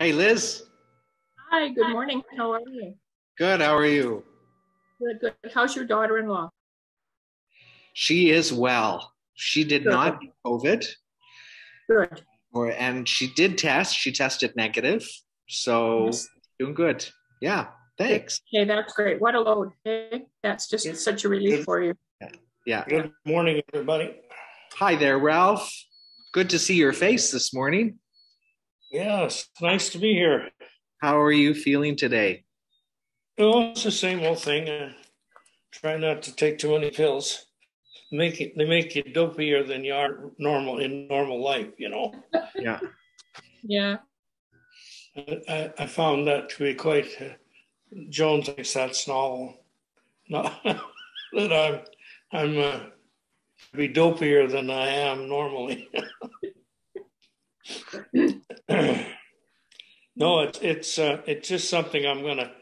Hey, Liz. Hi, good morning. How are you? Good. How are you? Good, good. How's your daughter in law? She is well. She did Good. not get COVID, Good. or and she did test. She tested negative, so Yes. doing good. Yeah, thanks. Okay, that's great. What a load. Hey, that's just Yes. such a relief Good. for you. Yeah. Good morning, everybody. Hi there, Ralph. Good to see your face this morning. Yeah, it's nice to be here. How are you feeling today? Oh, it's the same old thing. Uh, try not to take too many pills. Make it, they make you dopier than you are normal in normal life. You know, Yeah. Yeah. I, I- I found that to be quite. Uh, Joan thinks that's novel. No, that I'm I'm uh, be dopier than I am normally. no, it's it's uh, it's just something I'm gonna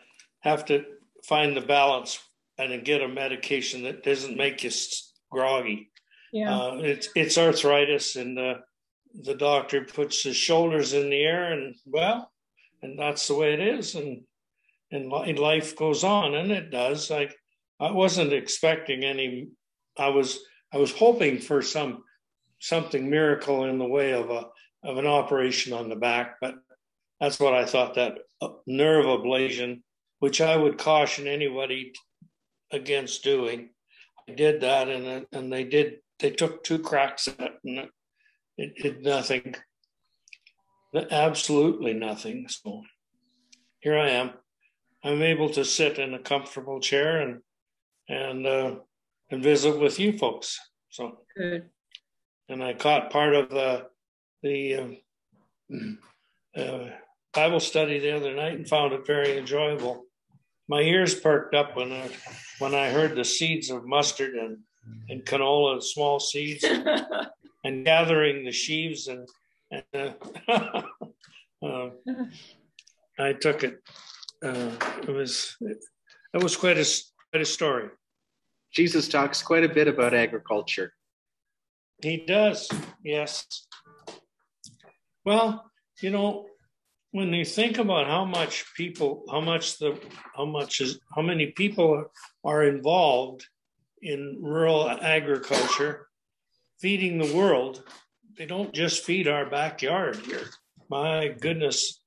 have to find the balance and get a medication that doesn't make you groggy. Yeah. Uh, it's it's arthritis, and uh, the doctor puts his shoulders in the air, and well, and that's the way it is, and and life goes on, and it does. Like I wasn't expecting any. I was I was hoping for some something miracle in the way of a of an operation on the back, but that's what I thought that nerve ablation, which I would caution anybody against doing. I did that, and and they did. They took two cracks at it, and it, it did nothing. Absolutely nothing. So here I am. I'm able to sit in a comfortable chair and and uh, and visit with you folks. So Good. and I caught part of the the um, uh, Bible study the other night and found it very enjoyable. My ears perked up when I when I heard the seeds of mustard and and canola, and small seeds, and gathering the sheaves and. and uh, uh, I took it. Uh, it was it was quite a s- quite a story. Jesus talks quite a bit about agriculture. He does, yes. Well, you know, when you think about how much people, how much the, how much is, how many people are involved in rural agriculture, feeding the world, they don't just feed our backyard here. My goodness,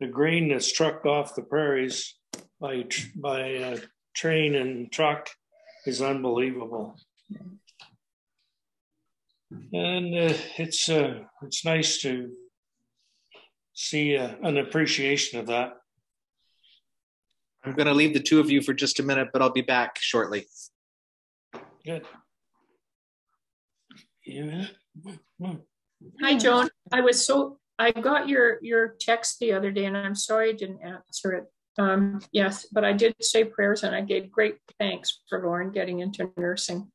the grain that's trucked off the prairies by by train and truck is unbelievable and uh, it's uh, it's nice to see uh, an appreciation of that. I'm going to leave the two of you for just a minute, but I'll be back shortly. Good. Yeah. Hi, Joan. I was so I got your your text the other day, and I'm sorry I didn't answer it. Um, yes, but I did say prayers, and I gave great thanks for Lauren getting into nursing.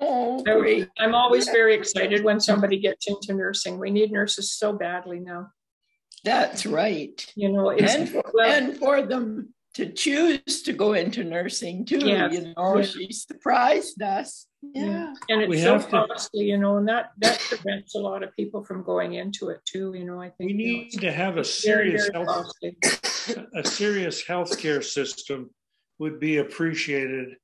Oh, I- I'm always very excited when somebody gets into nursing. We need nurses so badly now. That's right. You know, it's And for, well, and for them to choose to go into nursing too, Yes, you know, yeah. she surprised us. Yeah. Yeah. and it's We so have to- costly, you know, and that that prevents a lot of people from going into it too. You know, I think We you know, need to have a very, serious very health, costly. a serious healthcare system would be appreciated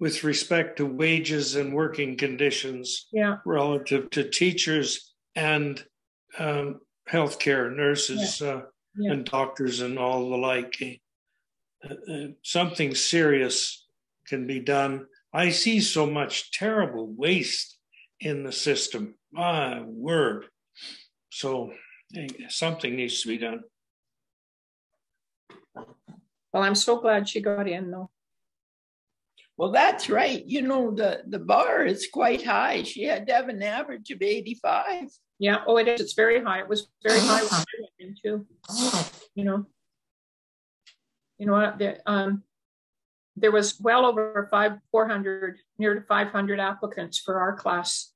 with respect to wages and working conditions Yeah, relative to teachers and um, healthcare nurses uh, yeah. and doctors and all the like. Uh, uh, something serious can be done. I see so much terrible waste in the system. My word. So eh, something needs to be done. Well, I'm so glad she got in though. Well, that's right. You know, the, the bar is quite high. She had to have an average of 85. Yeah. Oh, it is. It's very high. It was very high when I went in too. You know. You know what? There, um, there was well over five, four hundred, near to five hundred applicants for our class.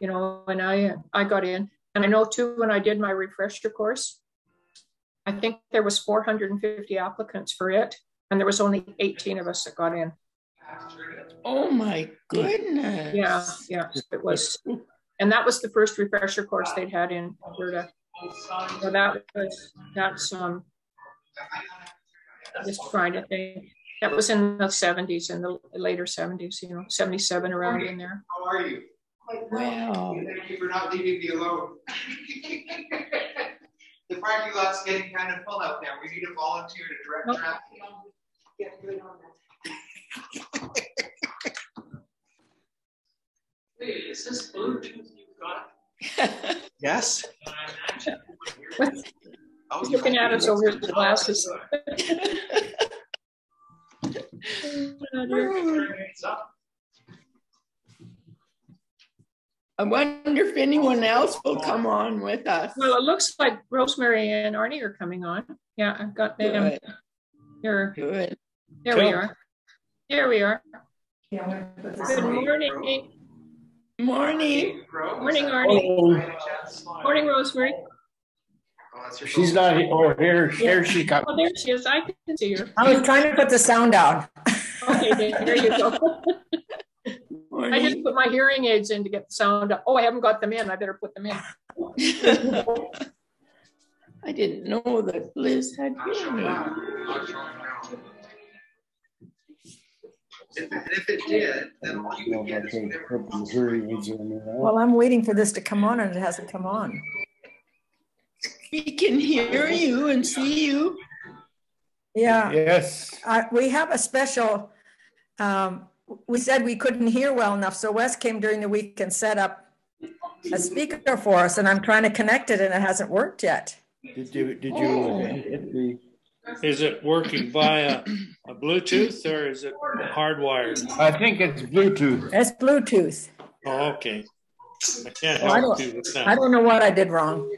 You know, when I I got in, and I know too when I did my refresher course, I think there was four hundred and fifty applicants for it, and there was only eighteen of us that got in. Oh my goodness. Yeah, yeah, it was. And that was the first refresher course they'd had in Alberta. So that was that's um just trying to think. That was in the 70s, in the later 70s, you know, 77 around in there. How are you? Wow. Thank you for not leaving me alone. the parking lot's getting kind of full out there. We need a volunteer to direct Nope. traffic. Hey, is this Bluetooth you've got? Yes. He's looking at us over his glasses. I wonder if anyone else will come on with us. Well, it looks like Rosemary and Arnie are coming on. Yeah, I've got them Good, here. good. There we are. There we are. Good morning. Morning. Morning, Arnie. Oh, Morning, Rosemary. Oh, She's not, he- oh, here, here she comes. Oh, there she is. I can see her. I was trying to put the sound down. Okay, there there you go. I Morning. just put my hearing aids in to get the sound up. Oh, I haven't got them in. I better put them in. I didn't know that Liz had hearing. now. Not showing now. If, and if it did, then all you would get is whatever. Well, I'm waiting for this to come on and it hasn't come on. We can hear you and see you. Yeah, Yes, uh, we have a special, um, we said we couldn't hear well enough, so Wes came during the week and set up a speaker for us and I'm trying to connect it and it hasn't worked yet. did you, did you hit the, Is it working via a Bluetooth or is it hardwired? I think it's Bluetooth. It's Bluetooth. Oh, okay. I can't Well, I don't- you with I don't know what I did wrong.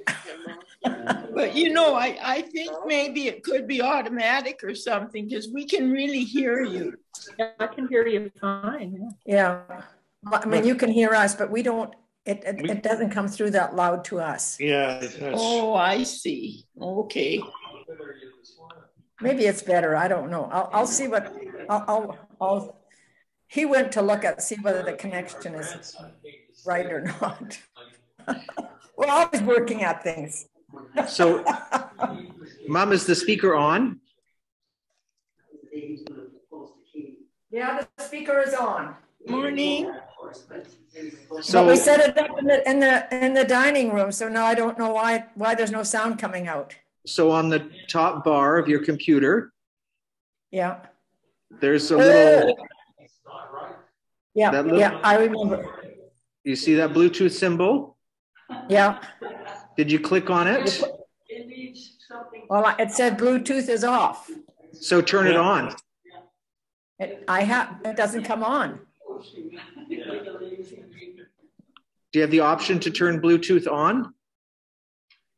But you know, I, I think maybe it could be automatic or something because we can really hear you. Yeah, I can hear you fine. yeah. Yeah. I mean, you can hear us, but we don't, it, it, it doesn't come through that loud to us. Yeah, Oh, I see. Okay. Maybe it's better. I don't know. I'll, I'll see what, I'll, I'll, I'll, he went to look at, see whether the connection is right or not. We're always working at things. So, Mom, is the speaker on? Yeah, the speaker is on. Morning. But we So, set it up in the, in the, in the dining room, so now I don't know why, why there's no sound coming out. So on the top bar of your computer, Yeah, there's a little, uh, yeah, That little- yeah, I remember. you see that Bluetooth symbol? Yeah, Did you click on it? It needs something. well, it said Bluetooth is off. So turn it on. It, I have, it doesn't come on. Do you have the option to turn Bluetooth on?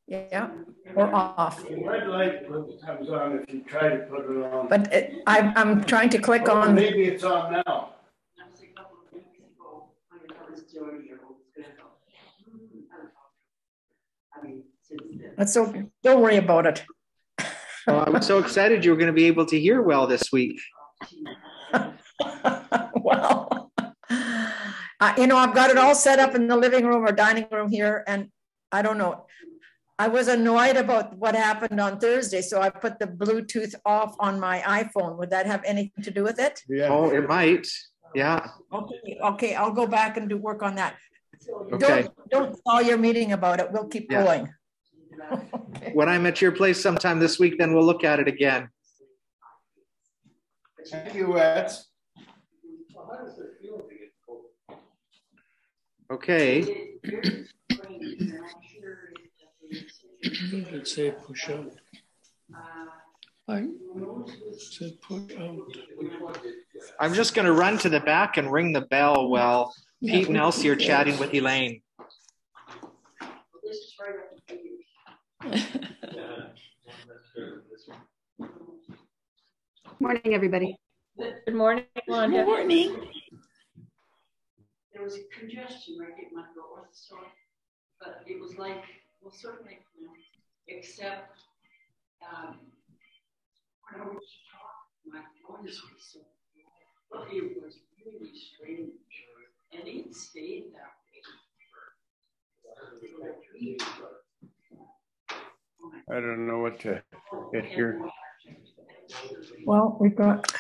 Yeah, or off. The red light comes on if you try to put it on. But it, I, I'm trying to click on, Maybe it's on now. let's so, don't worry about it. Oh, I was so excited you were going to be able to hear well this week. Well, uh, you know, I've got it all set up in the living room or dining room here, and I don't know. I was annoyed about what happened on Thursday, so I put the Bluetooth off on my iPhone. Would that have anything to do with it? Yeah. Oh, it might. Yeah. Okay, okay, I'll go back and do work on that. Okay. Don't, don't call your meeting about it. We'll keep Yeah. going. When I'm at your place sometime this week, then we'll look at it again. Thank you, Wes. Okay. it say push out. Pardon? It said push out. I'm just going to run to the back and ring the bell while Pete and Elsie are chatting with Elaine. Morning, everybody. Good morning, Wanda. Morning. There was a congestion right at my door, so, but it was like, well, certainly, you except, um, when I was talking, my voice was so, but it was really strange, and it stayed that way. for like weeks. I don't know what to get here. Well, we've got.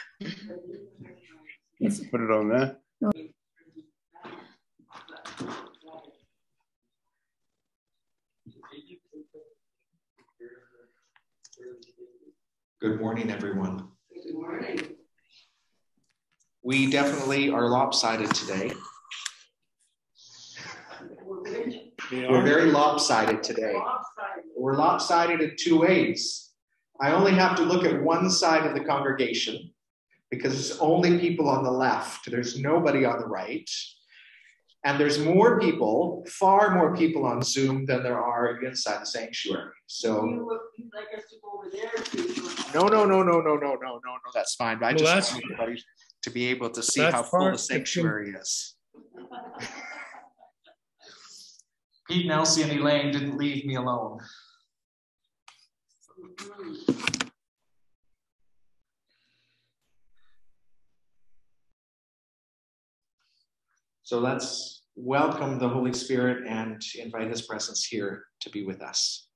Let's put it on that. Good morning, everyone. Good morning. We definitely are lopsided today. We're very lopsided today. We're lopsided in two ways. I only have to look at one side of the congregation because it's only people on the left. There's nobody on the right. And there's more people, far more people on Zoom than there are inside the sanctuary. So no, no, no, no, no, no, no, no, no. That's fine. But I Well, just that's- want everybody to be able to see how full the part- sanctuary is. Pete, Nelsie, and Elaine didn't leave me alone. So let's welcome the Holy Spirit and invite his presence here to be with us.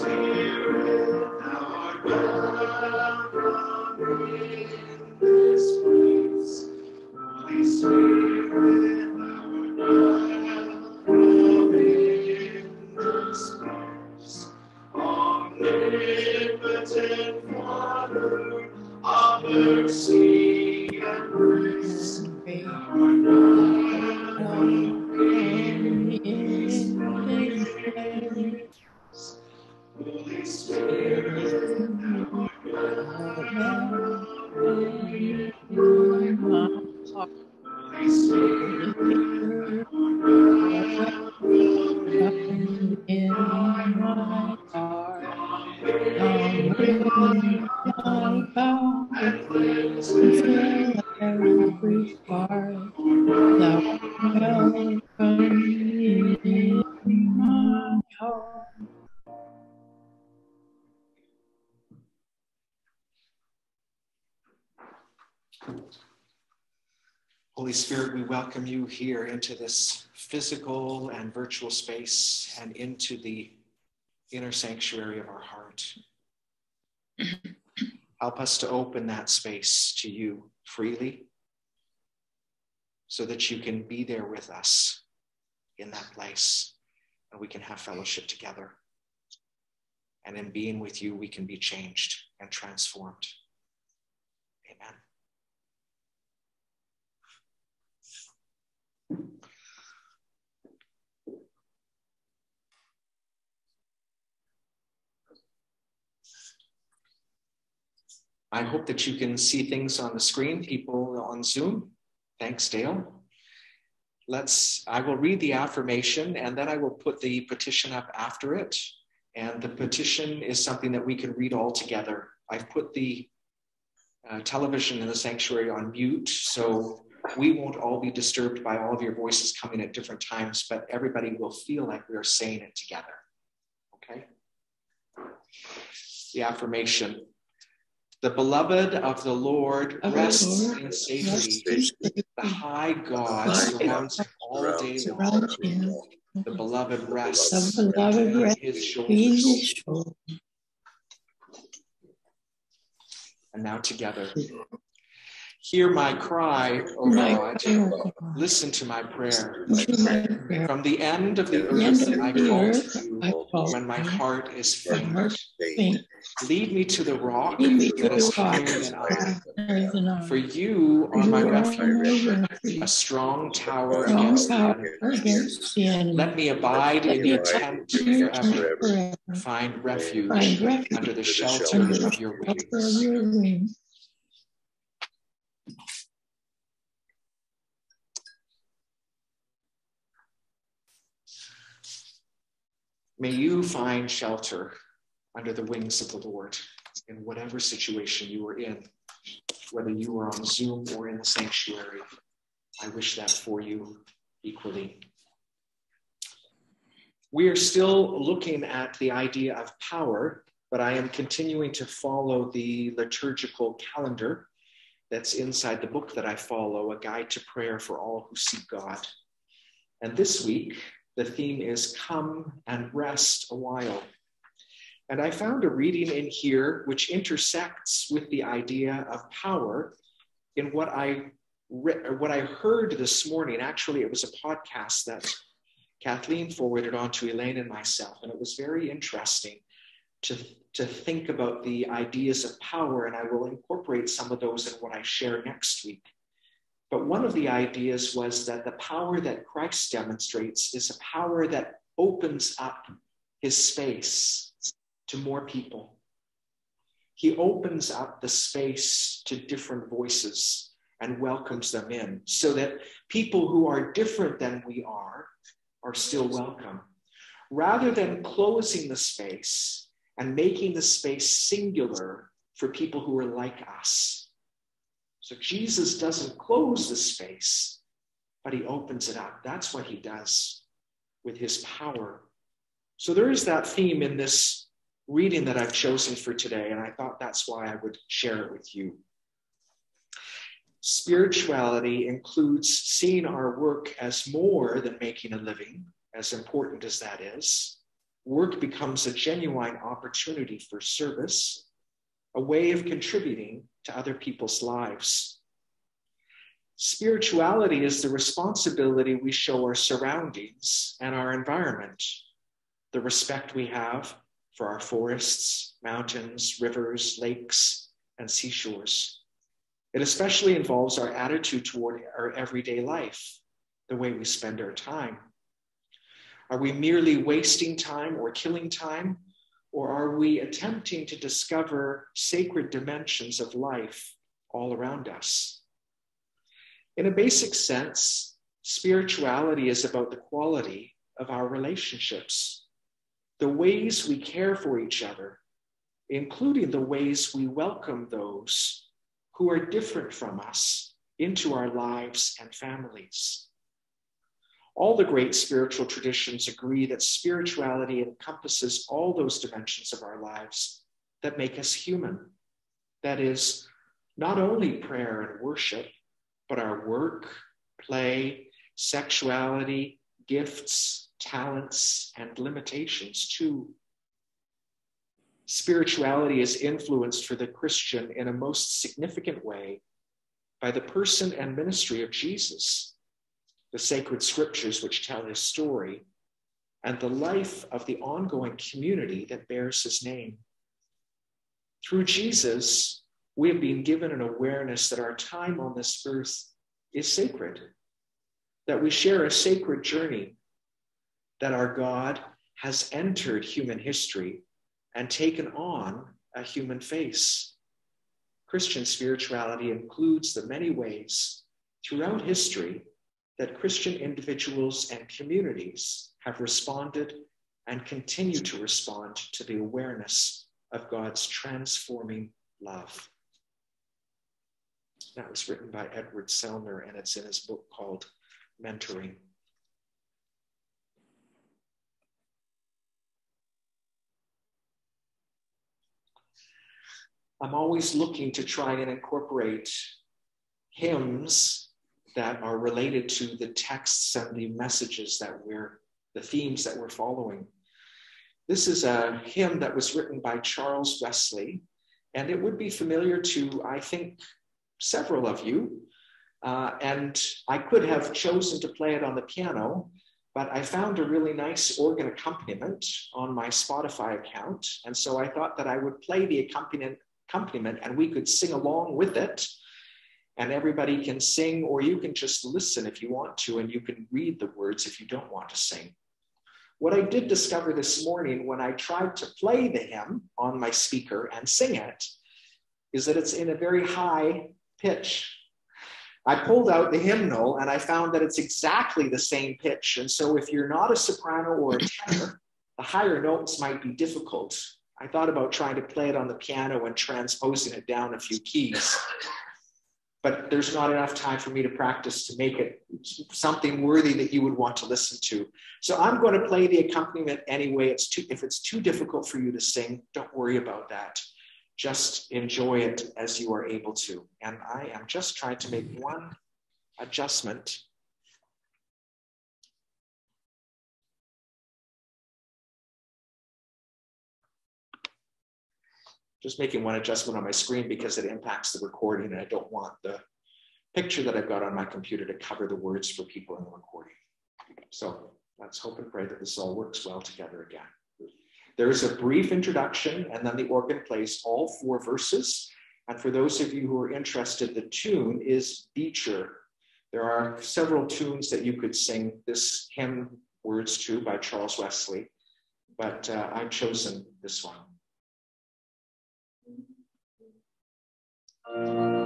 Art Bala. Welcome you here into this physical and virtual space and into the inner sanctuary of our heart. Help us to open that space to you freely so that you can be there with us in that place and we can have fellowship together. And in being with you, we can be changed and transformed. Amen. I hope that you can see things on the screen, people on Zoom. Thanks, Dale. Let's, I will read the affirmation and then I will put the petition up after it. And the petition is something that we can read all together. I've put the uh, television in the sanctuary on mute, so we won't all be disturbed by all of your voices coming at different times, but everybody will feel like we are saying it together. Okay? The affirmation. The beloved of the Lord Of rests Lord in safety. The high God surrounds him all day long. The beloved rests The beloved between rests his between shoulders. his shoulders. And now together. Hear my cry, oh O God. Oh Listen to my prayer. From the end of the earth I call to you when my heart is faint. Lead me to the rock that is higher than I. For you are my refuge, a strong tower against the enemy. Let me abide in your tent forever. Find refuge under the shelter of your wings. May you find shelter under the wings of the Lord in whatever situation you are in, whether you are on Zoom or in the sanctuary. I wish that for you equally. We are still looking at the idea of power, but I am continuing to follow the liturgical calendar that's inside the book that I follow, A Guide to Prayer for All Who Seek God. And this week, the theme is Come and Rest a While. And I found a reading in here which intersects with the idea of power in what I re- what I heard this morning. Actually, it was a podcast that Kathleen forwarded on to Elaine and myself, and it was very interesting to, to think about the ideas of power, and I will incorporate some of those in what I share next week. But one of the ideas was that the power that Christ demonstrates is a power that opens up his space to more people. He opens up the space to different voices and welcomes them in so that people who are different than we are are still welcome. Rather than closing the space and making the space singular for people who are like us. So Jesus doesn't close the space, but he opens it up. That's what he does with his power. So there is that theme in this reading that I've chosen for today, and I thought that's why I would share it with you. Spirituality includes seeing our work as more than making a living, as important as that is. Work becomes a genuine opportunity for service, a way of contributing to other people's lives. Spirituality is the responsibility we show our surroundings and our environment, the respect we have for our forests, mountains, rivers, lakes, and seashores. It especially involves our attitude toward our everyday life, the way we spend our time. Are we merely wasting time or killing time? Or are we attempting to discover sacred dimensions of life all around us? In a basic sense, spirituality is about the quality of our relationships, the ways we care for each other, including the ways we welcome those who are different from us into our lives and families. All the great spiritual traditions agree that spirituality encompasses all those dimensions of our lives that make us human. That is, not only prayer and worship, but our work, play, sexuality, gifts, talents, and limitations too. Spirituality is influenced for the Christian in a most significant way by the person and ministry of Jesus, the sacred scriptures which tell his story, and the life of the ongoing community that bears his name. Through Jesus, we have been given an awareness that our time on this earth is sacred, that we share a sacred journey, that our God has entered human history and taken on a human face. Christian spirituality includes the many ways throughout history that Christian individuals and communities have responded and continue to respond to the awareness of God's transforming love. That was written by Edward Sellner, and it's in his book called Mentoring. I'm always looking to try and incorporate hymns that are related to the texts and the messages that we're, the themes that we're following. This is a hymn that was written by Charles Wesley, and it would be familiar to, I think, several of you. Uh, and I could have chosen to play it on the piano, but I found a really nice organ accompaniment on my Spotify account. And so I thought that I would play the accompaniment accompaniment and we could sing along with it and everybody can sing or you can just listen if you want to and you can read the words if you don't want to sing what i did discover this morning when i tried to play the hymn on my speaker and sing it is that it's in a very high pitch I pulled out the hymnal and I found that it's exactly the same pitch. And so, if you're not a soprano or a tenor, the higher notes might be difficult I thought about trying to play it on the piano and transposing it down a few keys. But there's not enough time for me to practice to make it something worthy that you would want to listen to. So I'm going to play the accompaniment anyway. It's too, if it's too difficult for you to sing, don't worry about that. Just enjoy it as you are able to. And I am just trying to make one adjustment just making one adjustment on my screen because it impacts the recording and I don't want the picture that I've got on my computer to cover the words for people in the recording. So let's hope and pray that this all works well together again. There's a brief introduction and then the organ plays all four verses. And for those of you who are interested, the tune is Beecher. There are several tunes that you could sing this hymn words to by Charles Wesley, but uh, I've chosen this one. Thank you.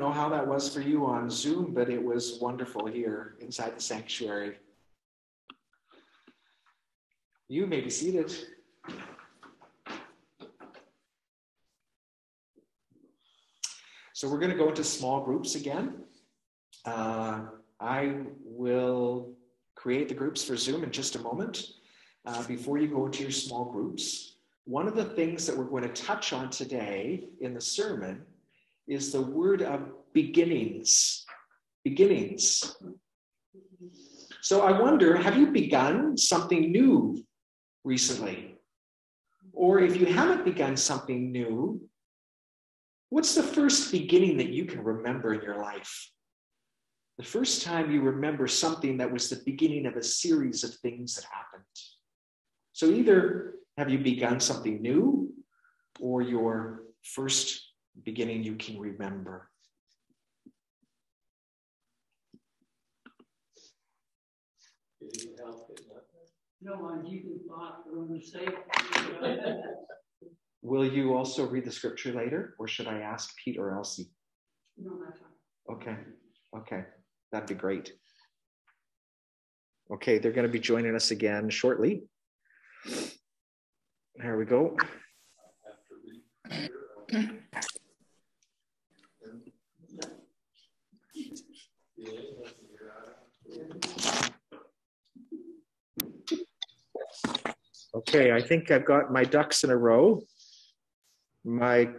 Was for you on Zoom, but it was wonderful here inside the sanctuary. You may be seated. So we're going to go into small groups again. Uh, I will create the groups for Zoom in just a moment. Uh, before you go into your small groups, one of the things that we're going to touch on today in the sermon is the word of beginnings. Beginnings. So I wonder have you begun something new recently? Or if you haven't begun something new, what's the first beginning that you can remember in your life? the first time you remember something that was the beginning of a series of things that happened. So either have you begun something new or your first beginning you can remember. No, I'm keeping thought for the. Will you also read the scripture later, or should I ask Pete or Elsie? No, that's fine. Okay, okay, that'd be great. Okay, they're going to be joining us again shortly. There we go. Okay, I think I've got my ducks in a row. My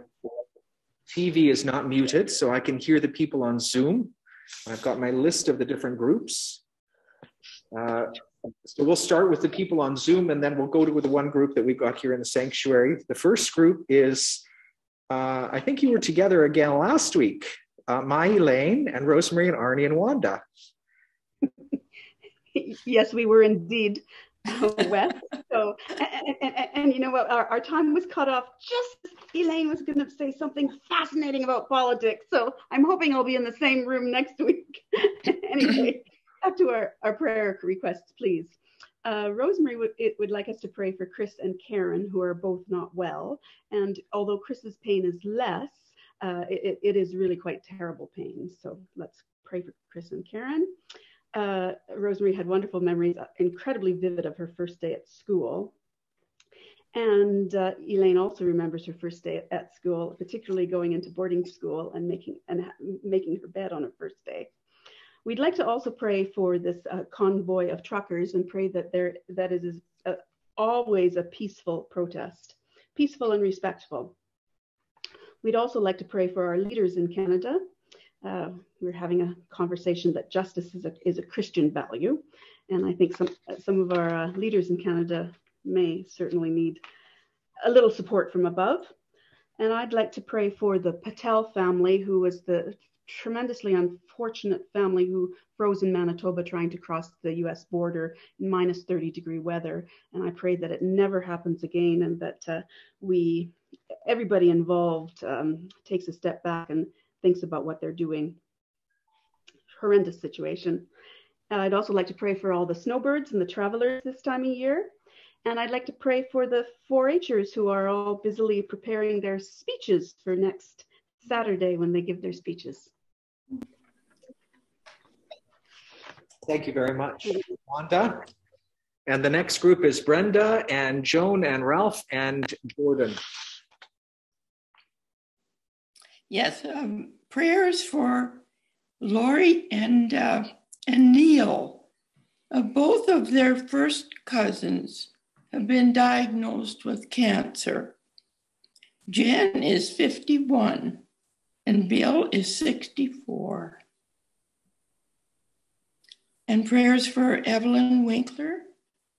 TV is not muted, so I can hear the people on Zoom. I've got my list of the different groups. Uh, so we'll start with the people on Zoom and then we'll go to the one group that we've got here in the sanctuary. The first group is, uh, I think you were together again last week, uh, my Elaine and Rosemary and Arnie and Wanda. yes, we were indeed. Wes. So, and, and, and, you know what? Our, our time was cut off just Elaine was going to say something fascinating about politics. So I'm hoping I'll be in the same room next week. anyway, back to our, our prayer requests, please. Uh, Rosemary would, it, would like us to pray for Chris and Karen, who are both not well. And although Chris's pain is less, uh, it, it is really quite terrible pain. So let's pray for Chris and Karen uh, Rosemary had wonderful memories, uh, incredibly vivid of her first day at school. And uh, Elaine also remembers her first day at school, particularly going into boarding school and making and making her bed on her first day. We'd like to also pray for this uh, convoy of truckers and pray that there that is, a, uh, always a peaceful protest, peaceful and respectful. We'd also like to pray for our leaders in Canada uh, we are having a conversation that justice is a, is a Christian value. And I think some, some of our uh, leaders in Canada may certainly need a little support from above. And I'd like to pray for the Patel family, who was the tremendously unfortunate family who froze in Manitoba trying to cross the US border in minus 30 degree weather. And I pray that it never happens again and that uh, we, everybody involved, um, takes a step back and thinks about what they're doing. Horrendous situation. And I'd also like to pray for all the snowbirds and the travelers this time of year. And I'd like to pray for the 4 Hers who are all busily preparing their speeches for next Saturday when they give their speeches. Thank you very much, Wanda. And the next group is Brenda and Joan and Ralph and Jordan. Yes, um, prayers for Lori and uh, and Neil. Uh, both of their first cousins have been diagnosed with cancer. Jen is 51 and Bill is 64. And prayers for Evelyn Winkler,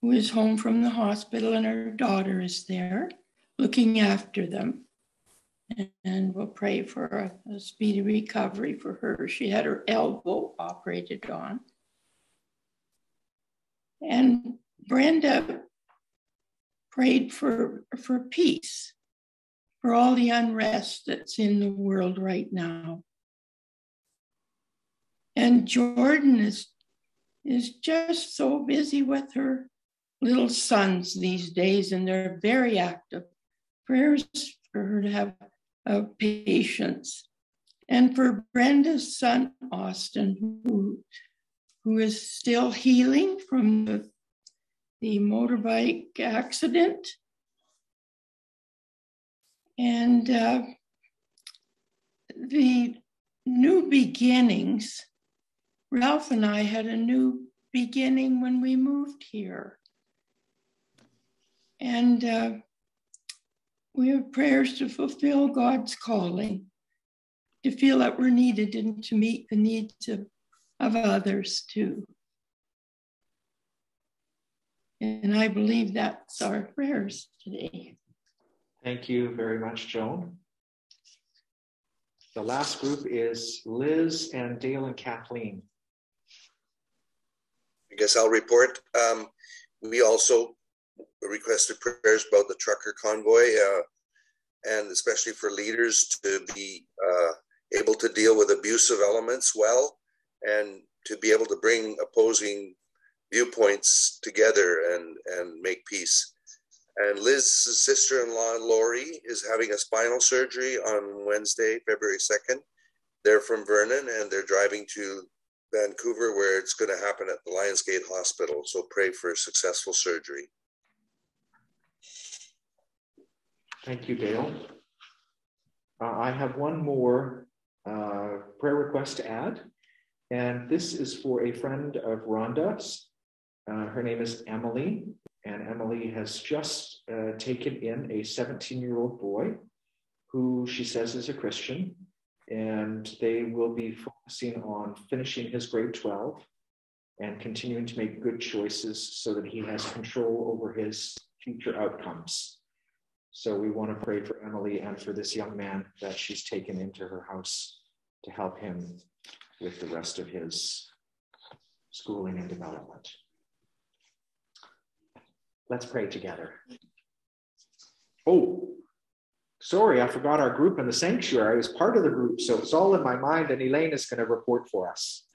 who is home from the hospital and her daughter is there looking after them and we'll pray for a, a, speedy recovery for her. She had her elbow operated on. And Brenda prayed for, for peace, for all the unrest that's in the world right now. And Jordan is, is just so busy with her little sons these days, and they're very active. Prayers for her to have of patience. And for Brenda's son, Austin, who, who is still healing from the, the motorbike accident. And uh, the new beginnings, Ralph and I had a new beginning when we moved here. And uh, we have prayers to fulfill God's calling, to feel that we're needed and to meet the needs of, of others too. And I believe that's our prayers today. Thank you very much, Joan. The last group is Liz and Dale and Kathleen. I guess I'll report. Um, we also requested prayers about the trucker convoy, uh, and especially for leaders to be uh, able to deal with abusive elements well, and to be able to bring opposing viewpoints together and and make peace. And Liz's sister-in-law Lori is having a spinal surgery on Wednesday, February second. They're from Vernon, and they're driving to Vancouver, where it's going to happen at the Lionsgate Hospital. So pray for a successful surgery. Thank you, Dale. Uh, I have one more uh, prayer request to add, and this is for a friend of Rhonda's. Uh, her name is Emily, and Emily has just uh, taken in a 17 year old boy who she says is a Christian and they will be focusing on finishing his grade 12 and continuing to make good choices so that he has control over his future outcomes. So we want to pray for Emily and for this young man that she's taken into her house to help him with the rest of his schooling and development. Let's pray together. Oh, sorry, I forgot our group in the sanctuary. I was part of the group, so it's all in my mind, and Elaine is going to report for us.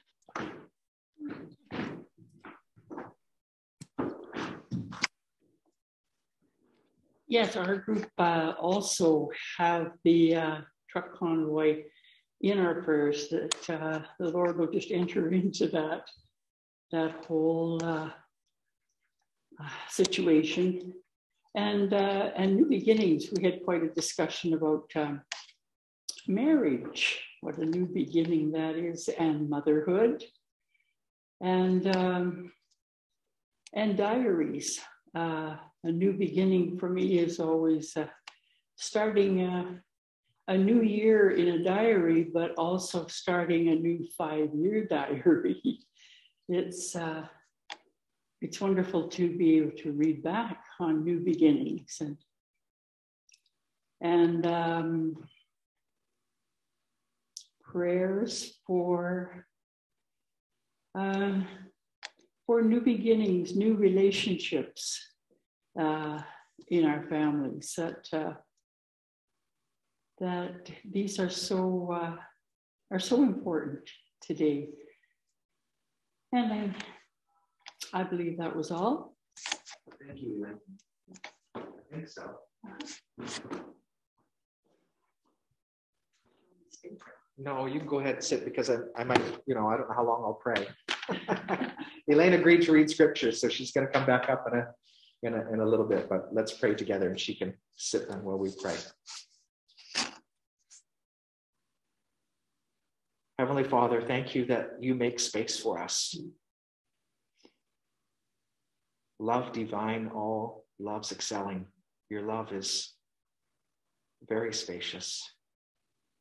Yes, our group uh, also have the uh, truck convoy in our prayers that uh, the Lord will just enter into that that whole uh, uh, situation and uh, and new beginnings. We had quite a discussion about um, marriage, what a new beginning that is, and motherhood, and um, and diaries. A new beginning for me is always uh, starting a, a new year in a diary, but also starting a new five-year diary. it's uh, it's wonderful to be able to read back on new beginnings and and um, prayers for uh, for new beginnings, new relationships uh, in our families. That uh, that these are so uh, are so important today. And I I believe that was all. Thank you. I think so. No, you can go ahead and sit because I, I might, you know, I don't know how long I'll pray. Elaine agreed to read scripture, so she's going to come back up in a, in a, in a little bit, but let's pray together and she can sit then while we pray. Heavenly Father, thank you that you make space for us love divine, all loves excelling. Your love is very spacious.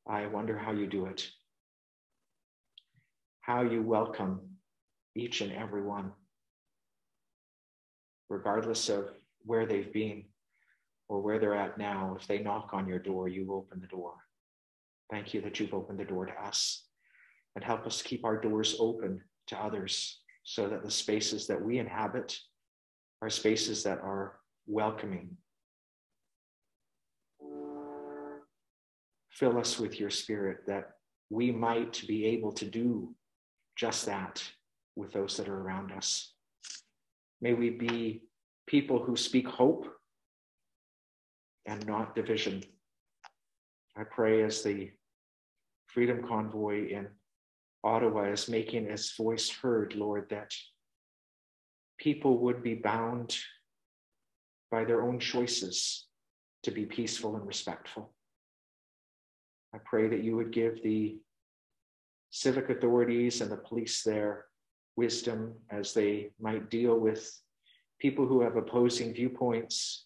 I wonder how you do it, how you welcome each and every one, regardless of where they've been or where they're at now. If they knock on your door, you open the door. Thank you that you've opened the door to us and help us keep our doors open to others so that the spaces that we inhabit are spaces that are welcoming. Fill us with your spirit that we might be able to do just that with those that are around us. May we be people who speak hope and not division. I pray as the Freedom Convoy in Ottawa is making its voice heard, Lord, that people would be bound by their own choices to be peaceful and respectful. I pray that you would give the civic authorities and the police their wisdom as they might deal with people who have opposing viewpoints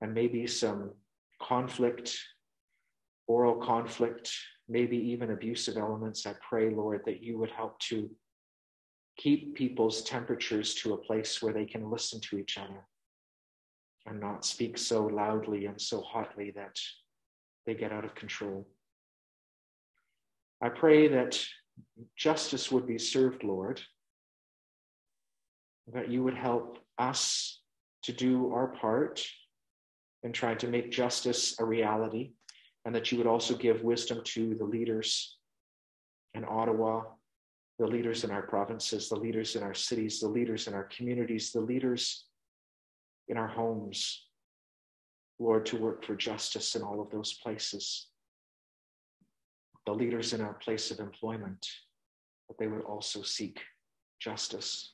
and maybe some conflict, oral conflict, maybe even abusive elements. I pray, Lord, that you would help to keep people's temperatures to a place where they can listen to each other and not speak so loudly and so hotly that they get out of control. I pray that justice would be served, Lord, that you would help us to do our part in trying to make justice a reality, and that you would also give wisdom to the leaders in Ottawa, the leaders in our provinces, the leaders in our cities, the leaders in our communities, the leaders in our homes, Lord, to work for justice in all of those places. The leaders in our place of employment, that they would also seek justice.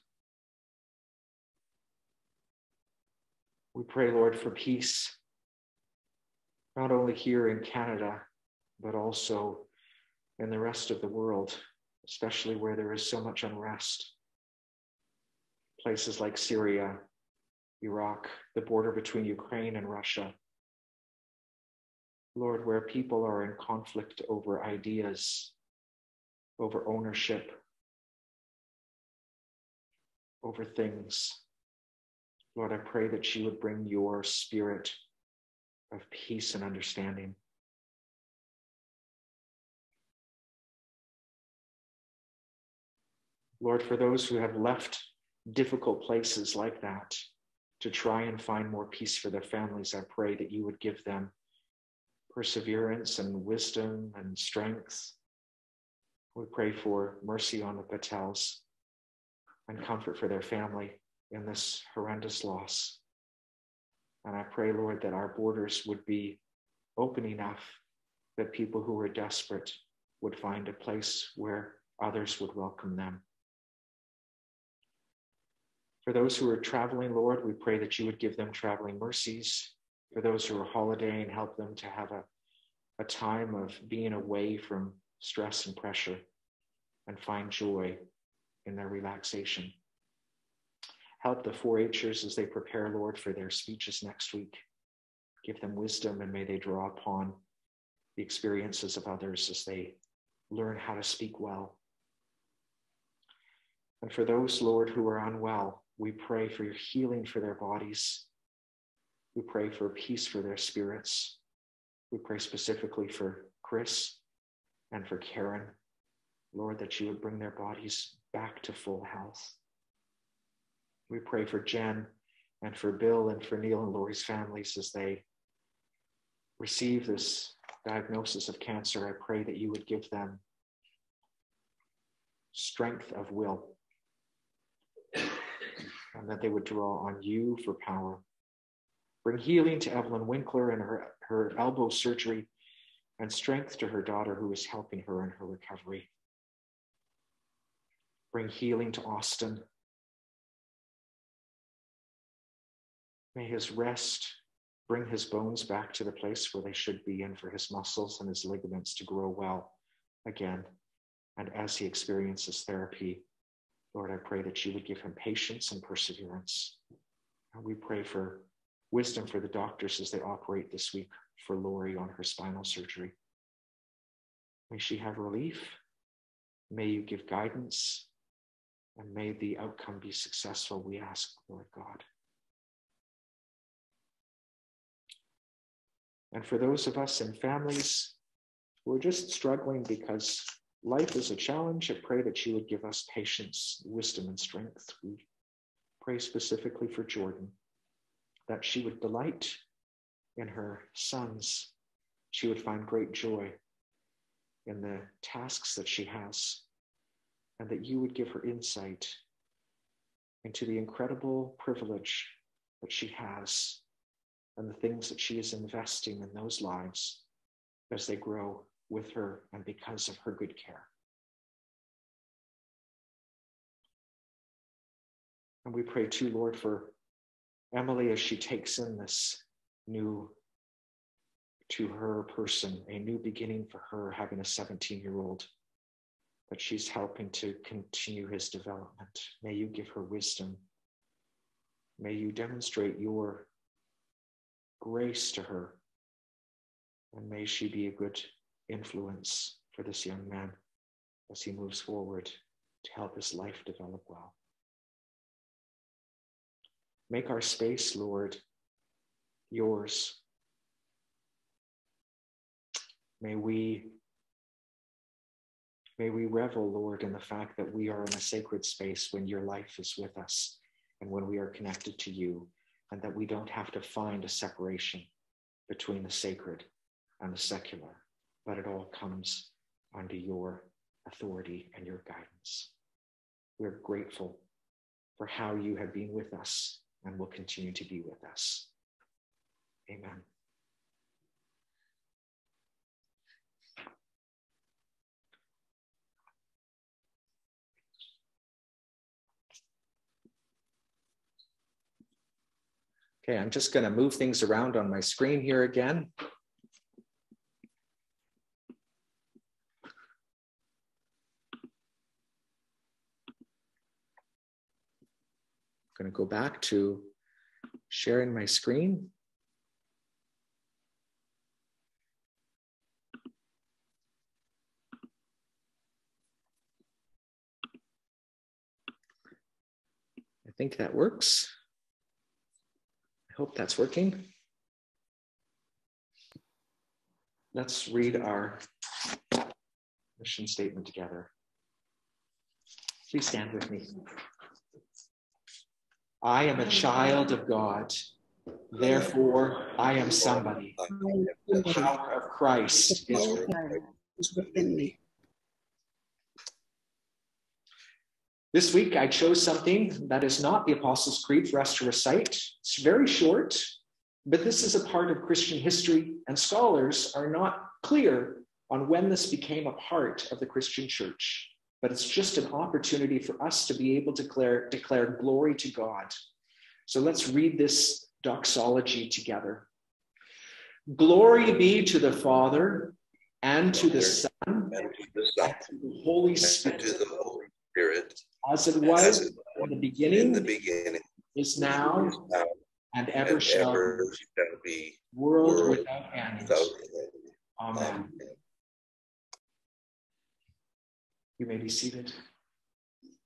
We pray, Lord, for peace, not only here in Canada, but also in the rest of the world, especially where there is so much unrest. Places like Syria, Iraq, the border between Ukraine and Russia. Lord, where people are in conflict over ideas, over ownership, over things. Lord, I pray that you would bring your spirit of peace and understanding. Lord, for those who have left difficult places like that to try and find more peace for their families, I pray that you would give them perseverance and wisdom and strength. We pray for mercy on the Patels and comfort for their family in this horrendous loss. And I pray, Lord, that our borders would be open enough that people who are desperate would find a place where others would welcome them. For those who are traveling, Lord, we pray that you would give them traveling mercies. For those who are holidaying, help them to have a, a time of being away from stress and pressure and find joy in their relaxation. Help the 4 Hers as they prepare, Lord, for their speeches next week. Give them wisdom and may they draw upon the experiences of others as they learn how to speak well. And for those, Lord, who are unwell, we pray for your healing for their bodies. We pray for peace for their spirits. We pray specifically for Chris and for Karen, Lord, that you would bring their bodies back to full health. We pray for Jen and for Bill and for Neil and Lori's families as they receive this diagnosis of cancer. I pray that you would give them strength of will and that they would draw on you for power. Bring healing to Evelyn Winkler and her, her elbow surgery and strength to her daughter who is helping her in her recovery. Bring healing to Austin. May his rest bring his bones back to the place where they should be and for his muscles and his ligaments to grow well again. And as he experiences therapy, Lord, I pray that you would give him patience and perseverance. And we pray for wisdom for the doctors as they operate this week for Lori on her spinal surgery. May she have relief. May you give guidance. And may the outcome be successful, we ask, Lord God. And for those of us in families who are just struggling because life is a challenge. I pray that you would give us patience, wisdom, and strength. We pray specifically for Jordan, that she would delight in her sons. She would find great joy in the tasks that she has, and that you would give her insight into the incredible privilege that she has and the things that she is investing in those lives as they grow with her and because of her good care. And we pray too, Lord, for Emily as she takes in this new to her person, a new beginning for her, having a 17 year old, that she's helping to continue his development. May you give her wisdom. May you demonstrate your grace to her. And may she be a good influence for this young man as he moves forward to help his life develop well. Make our space, Lord, yours. May we may we revel, Lord, in the fact that we are in a sacred space when your life is with us and when we are connected to you, and that we don't have to find a separation between the sacred and the secular, but it all comes under your authority and your guidance. We're grateful for how you have been with us and will continue to be with us. Amen. Okay, I'm just going to move things around on my screen here again. I'm going to go back to sharing my screen. I think that works hope that's working. Let's read our mission statement together. Please stand with me. I am a child of God. Therefore, I am somebody. The power of Christ is within me. This week, I chose something that is not the Apostles' Creed for us to recite. It's very short, but this is a part of Christian history, and scholars are not clear on when this became a part of the Christian church. But it's just an opportunity for us to be able to declare, declare glory to God. So let's read this doxology together. Glory be to the Father and to the Son and to the Holy Spirit Spirit, as it was, as in the beginning, in the beginning is now, is now and ever and shall, ever shall be, world, world without end. Without end. Amen. Amen. You may be seated.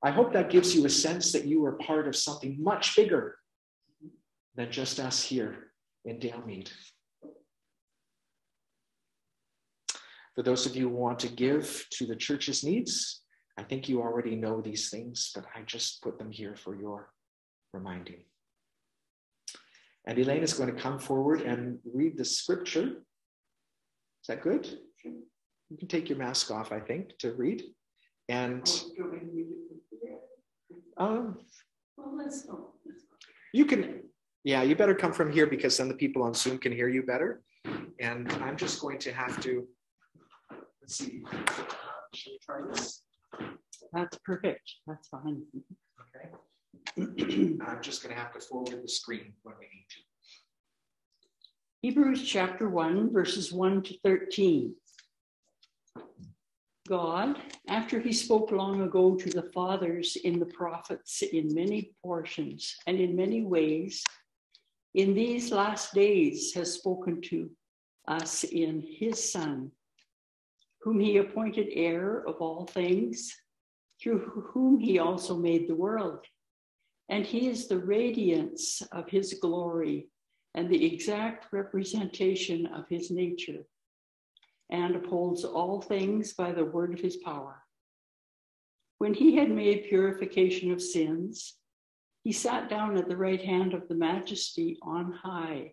I hope that gives you a sense that you are part of something much bigger than just us here in Dalemead. For those of you who want to give to the church's needs, I think you already know these things, but I just put them here for your reminding. And Elaine is going to come forward and read the scripture. Is that good? You can take your mask off, I think, to read. And um, well, let's go. You can, yeah, you better come from here because then the people on Zoom can hear you better. And I'm just going to have to, let's see, should we try this? That's perfect. That's fine. Okay. I'm just going to have to forward the screen when we need to. Hebrews chapter 1, verses 1 to 13. God, after he spoke long ago to the fathers in the prophets in many portions and in many ways, in these last days has spoken to us in his Son, whom he appointed heir of all things through whom he also made the world. And he is the radiance of his glory and the exact representation of his nature, and upholds all things by the word of his power. When he had made purification of sins, he sat down at the right hand of the majesty on high,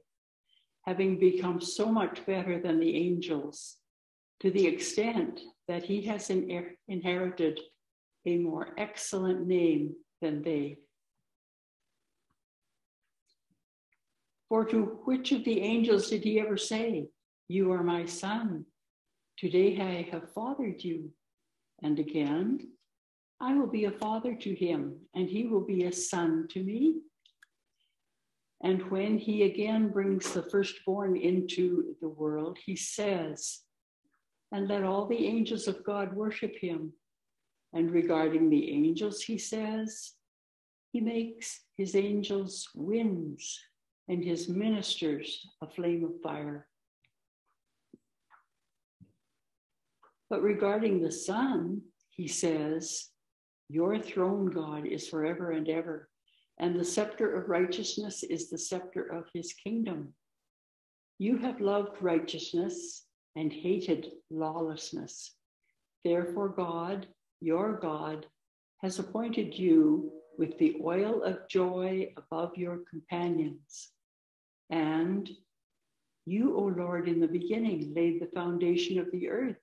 having become so much better than the angels, to the extent that he has inherited a more excellent name than they. For to which of the angels did he ever say, You are my son? Today I have fathered you. And again, I will be a father to him, and he will be a son to me. And when he again brings the firstborn into the world, he says, And let all the angels of God worship him. And regarding the angels, he says, he makes his angels winds and his ministers a flame of fire. But regarding the Son, he says, Your throne, God, is forever and ever, and the scepter of righteousness is the scepter of his kingdom. You have loved righteousness and hated lawlessness. Therefore, God, your God has appointed you with the oil of joy above your companions. And you, O Lord, in the beginning laid the foundation of the earth,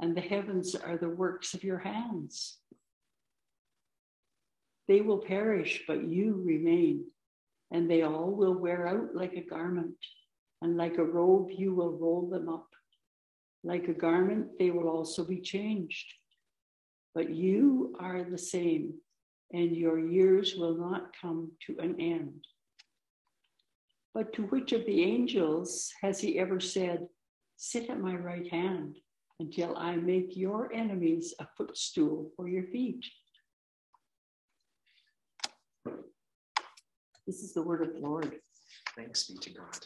and the heavens are the works of your hands. They will perish, but you remain, and they all will wear out like a garment, and like a robe you will roll them up. Like a garment, they will also be changed. But you are the same, and your years will not come to an end. But to which of the angels has he ever said, Sit at my right hand until I make your enemies a footstool for your feet? This is the word of the Lord. Thanks be to God.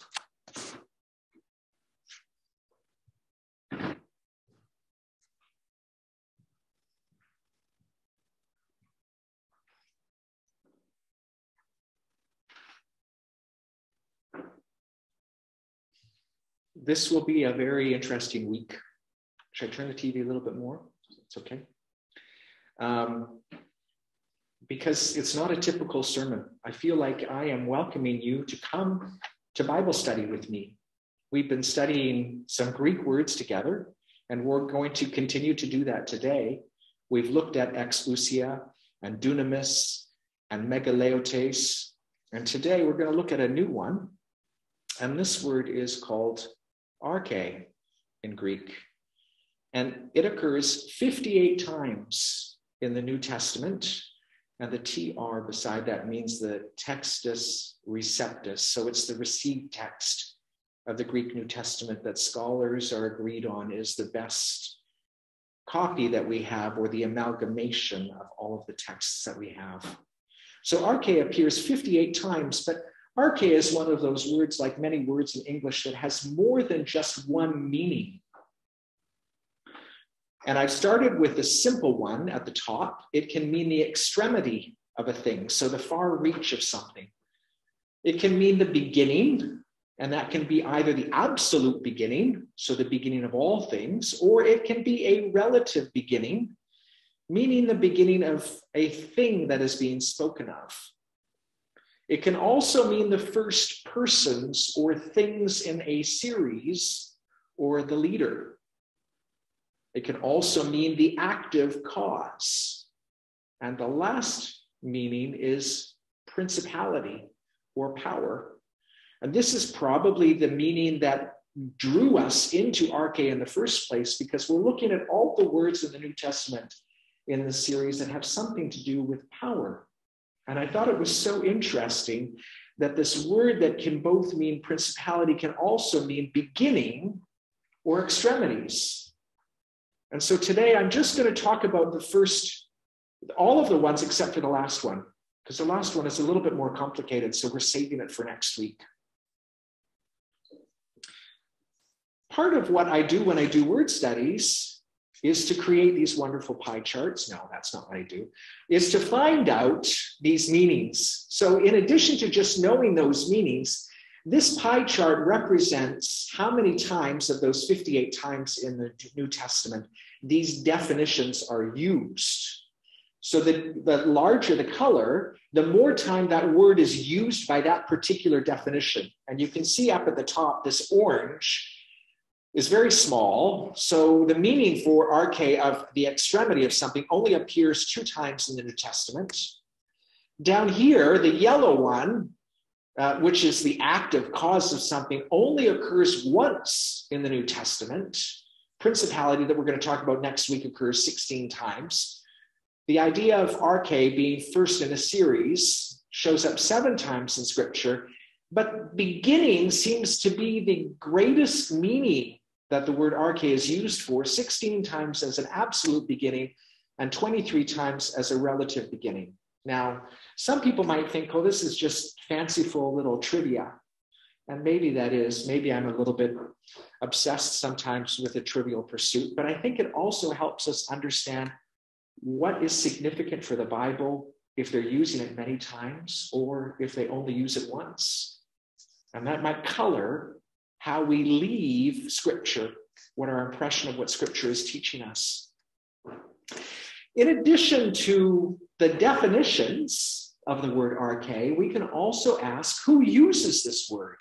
This will be a very interesting week. Should I turn the TV a little bit more? It's okay. Um, because it's not a typical sermon. I feel like I am welcoming you to come to Bible study with me. We've been studying some Greek words together, and we're going to continue to do that today. We've looked at exousia and dunamis and megaleotes, and today we're going to look at a new one. And this word is called arche in Greek. And it occurs 58 times in the New Testament. And the TR beside that means the textus receptus. So it's the received text of the Greek New Testament that scholars are agreed on is the best copy that we have or the amalgamation of all of the texts that we have. So arche appears 58 times, but arche is one of those words, like many words in English, that has more than just one meaning. And I've started with the simple one at the top. It can mean the extremity of a thing, so the far reach of something. It can mean the beginning, and that can be either the absolute beginning, so the beginning of all things, or it can be a relative beginning, meaning the beginning of a thing that is being spoken of. It can also mean the first persons or things in a series or the leader. It can also mean the active cause. And the last meaning is principality or power. And this is probably the meaning that drew us into arche in the first place because we're looking at all the words in the New Testament in the series that have something to do with power. And I thought it was so interesting that this word that can both mean principality can also mean beginning or extremities. And so today I'm just going to talk about the first, all of the ones except for the last one, because the last one is a little bit more complicated. So we're saving it for next week. Part of what I do when I do word studies is to create these wonderful pie charts. No, that's not what I do, is to find out these meanings. So, in addition to just knowing those meanings, this pie chart represents how many times of those 58 times in the New Testament these definitions are used. So, the, the larger the color, the more time that word is used by that particular definition. And you can see up at the top this orange is very small. So the meaning for arche of the extremity of something only appears two times in the New Testament. Down here, the yellow one, uh, which is the active cause of something, only occurs once in the New Testament. Principality that we're going to talk about next week occurs 16 times. The idea of arche being first in a series shows up seven times in Scripture, but beginning seems to be the greatest meaning that the word arche is used for 16 times as an absolute beginning and 23 times as a relative beginning. Now, some people might think, oh, this is just fanciful little trivia. And maybe that is, maybe I'm a little bit obsessed sometimes with a trivial pursuit, but I think it also helps us understand what is significant for the Bible if they're using it many times or if they only use it once. And that might color how we leave Scripture, what our impression of what Scripture is teaching us. In addition to the definitions of the word arche, we can also ask who uses this word?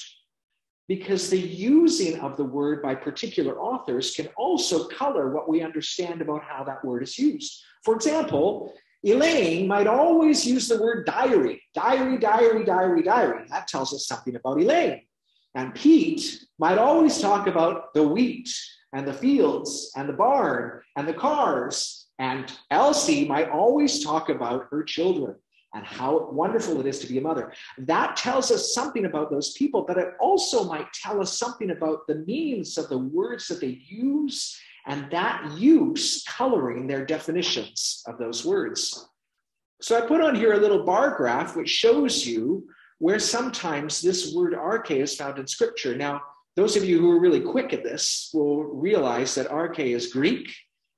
Because the using of the word by particular authors can also color what we understand about how that word is used. For example, Elaine might always use the word diary, diary, diary, diary, diary. That tells us something about Elaine. And Pete might always talk about the wheat and the fields and the barn and the cars. And Elsie might always talk about her children and how wonderful it is to be a mother. That tells us something about those people, but it also might tell us something about the meanings of the words that they use and that use coloring their definitions of those words. So I put on here a little bar graph which shows you where sometimes this word arche is found in scripture. Now, those of you who are really quick at this will realize that arche is Greek,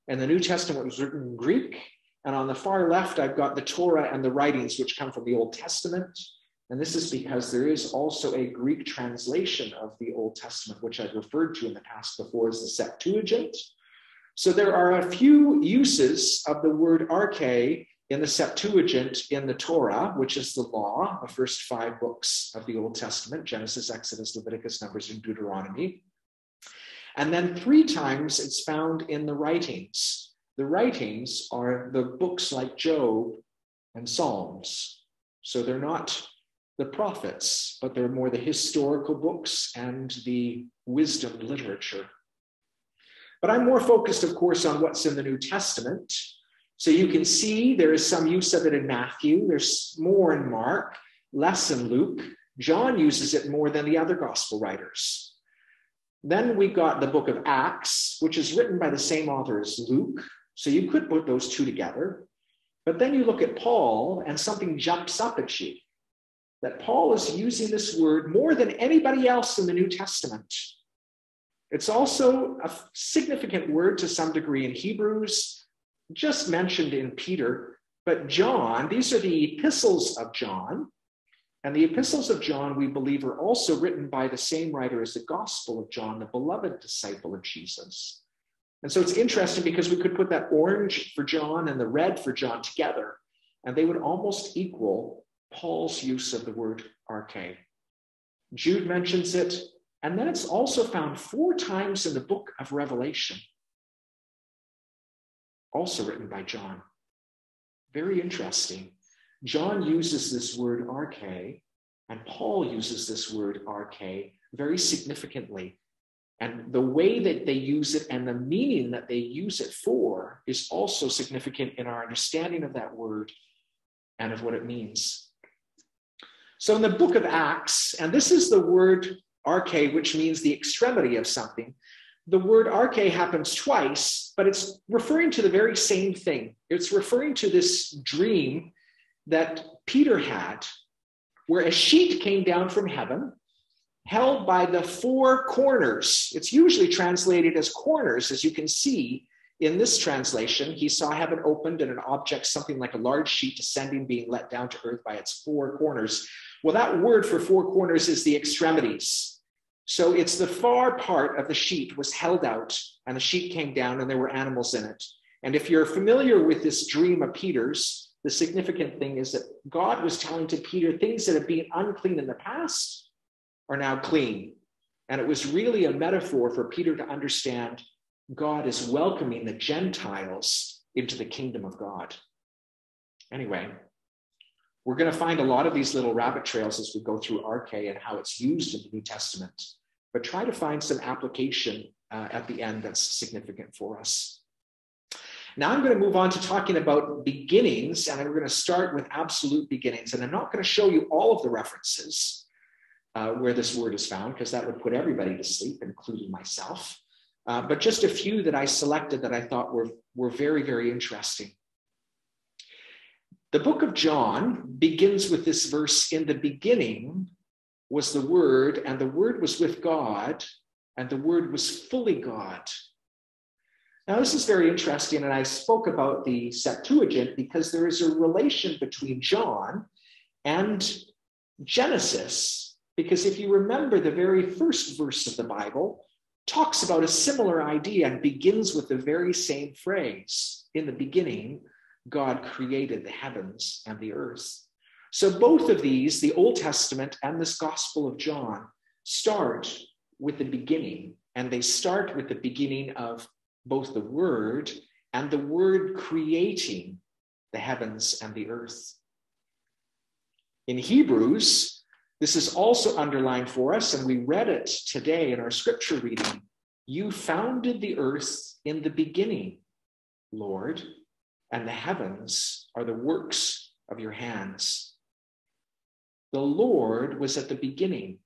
and the New Testament was written in Greek. And on the far left, I've got the Torah and the writings which come from the Old Testament. And this is because there is also a Greek translation of the Old Testament, which I've referred to in the past before as the Septuagint. So there are a few uses of the word arche in the Septuagint in the Torah, which is the law, the first five books of the Old Testament Genesis, Exodus, Leviticus, Numbers, and Deuteronomy. And then three times it's found in the writings. The writings are the books like Job and Psalms. So they're not the prophets, but they're more the historical books and the wisdom literature. But I'm more focused, of course, on what's in the New Testament. So you can see there is some use of it in Matthew, there's more in Mark, less in Luke. John uses it more than the other gospel writers. Then we got the book of Acts, which is written by the same author as Luke. So you could put those two together. But then you look at Paul, and something jumps up at you that Paul is using this word more than anybody else in the New Testament. It's also a significant word to some degree in Hebrews just mentioned in Peter, but John, these are the epistles of John. And the epistles of John, we believe, are also written by the same writer as the Gospel of John, the beloved disciple of Jesus. And so it's interesting because we could put that orange for John and the red for John together, and they would almost equal Paul's use of the word arche. Jude mentions it, and then it's also found four times in the book of Revelation also written by John. Very interesting. John uses this word arche, and Paul uses this word arche very significantly. And the way that they use it and the meaning that they use it for is also significant in our understanding of that word and of what it means. So, in the book of Acts, and this is the word arche, which means the extremity of something, the word arche happens twice, but it's referring to the very same thing. It's referring to this dream that Peter had, where a sheet came down from heaven, held by the four corners. It's usually translated as corners, as you can see in this translation. He saw heaven opened and an object, something like a large sheet, descending, being let down to earth by its four corners. Well, that word for four corners is the extremities. So it's the far part of the sheet was held out, and the sheet came down, and there were animals in it. And if you're familiar with this dream of Peter's, the significant thing is that God was telling to Peter things that had been unclean in the past are now clean. And it was really a metaphor for Peter to understand God is welcoming the Gentiles into the kingdom of God. Anyway, we're going to find a lot of these little rabbit trails as we go through arche and how it's used in the New Testament but try to find some application uh, at the end that's significant for us. Now I'm going to move on to talking about beginnings, and we're going to start with absolute beginnings. And I'm not going to show you all of the references uh, where this word is found, because that would put everybody to sleep, including myself. Uh, but just a few that I selected that I thought were, were very, very interesting. The book of John begins with this verse In the beginning was the Word, and the Word was with God, and the Word was fully God. Now, this is very interesting, and I spoke about the Septuagint because there is a relation between John and Genesis. Because if you remember, the very first verse of the Bible talks about a similar idea and begins with the very same phrase In the beginning God created the heavens and the earth. So both of these, the Old Testament and this Gospel of John, start with the beginning, and they start with the beginning of both the Word and the Word creating the heavens and the earth. In Hebrews, this is also underlined for us, and we read it today in our scripture reading. You founded the earth in the beginning, Lord, and the heavens are the works of your hands. The Lord was at the beginning.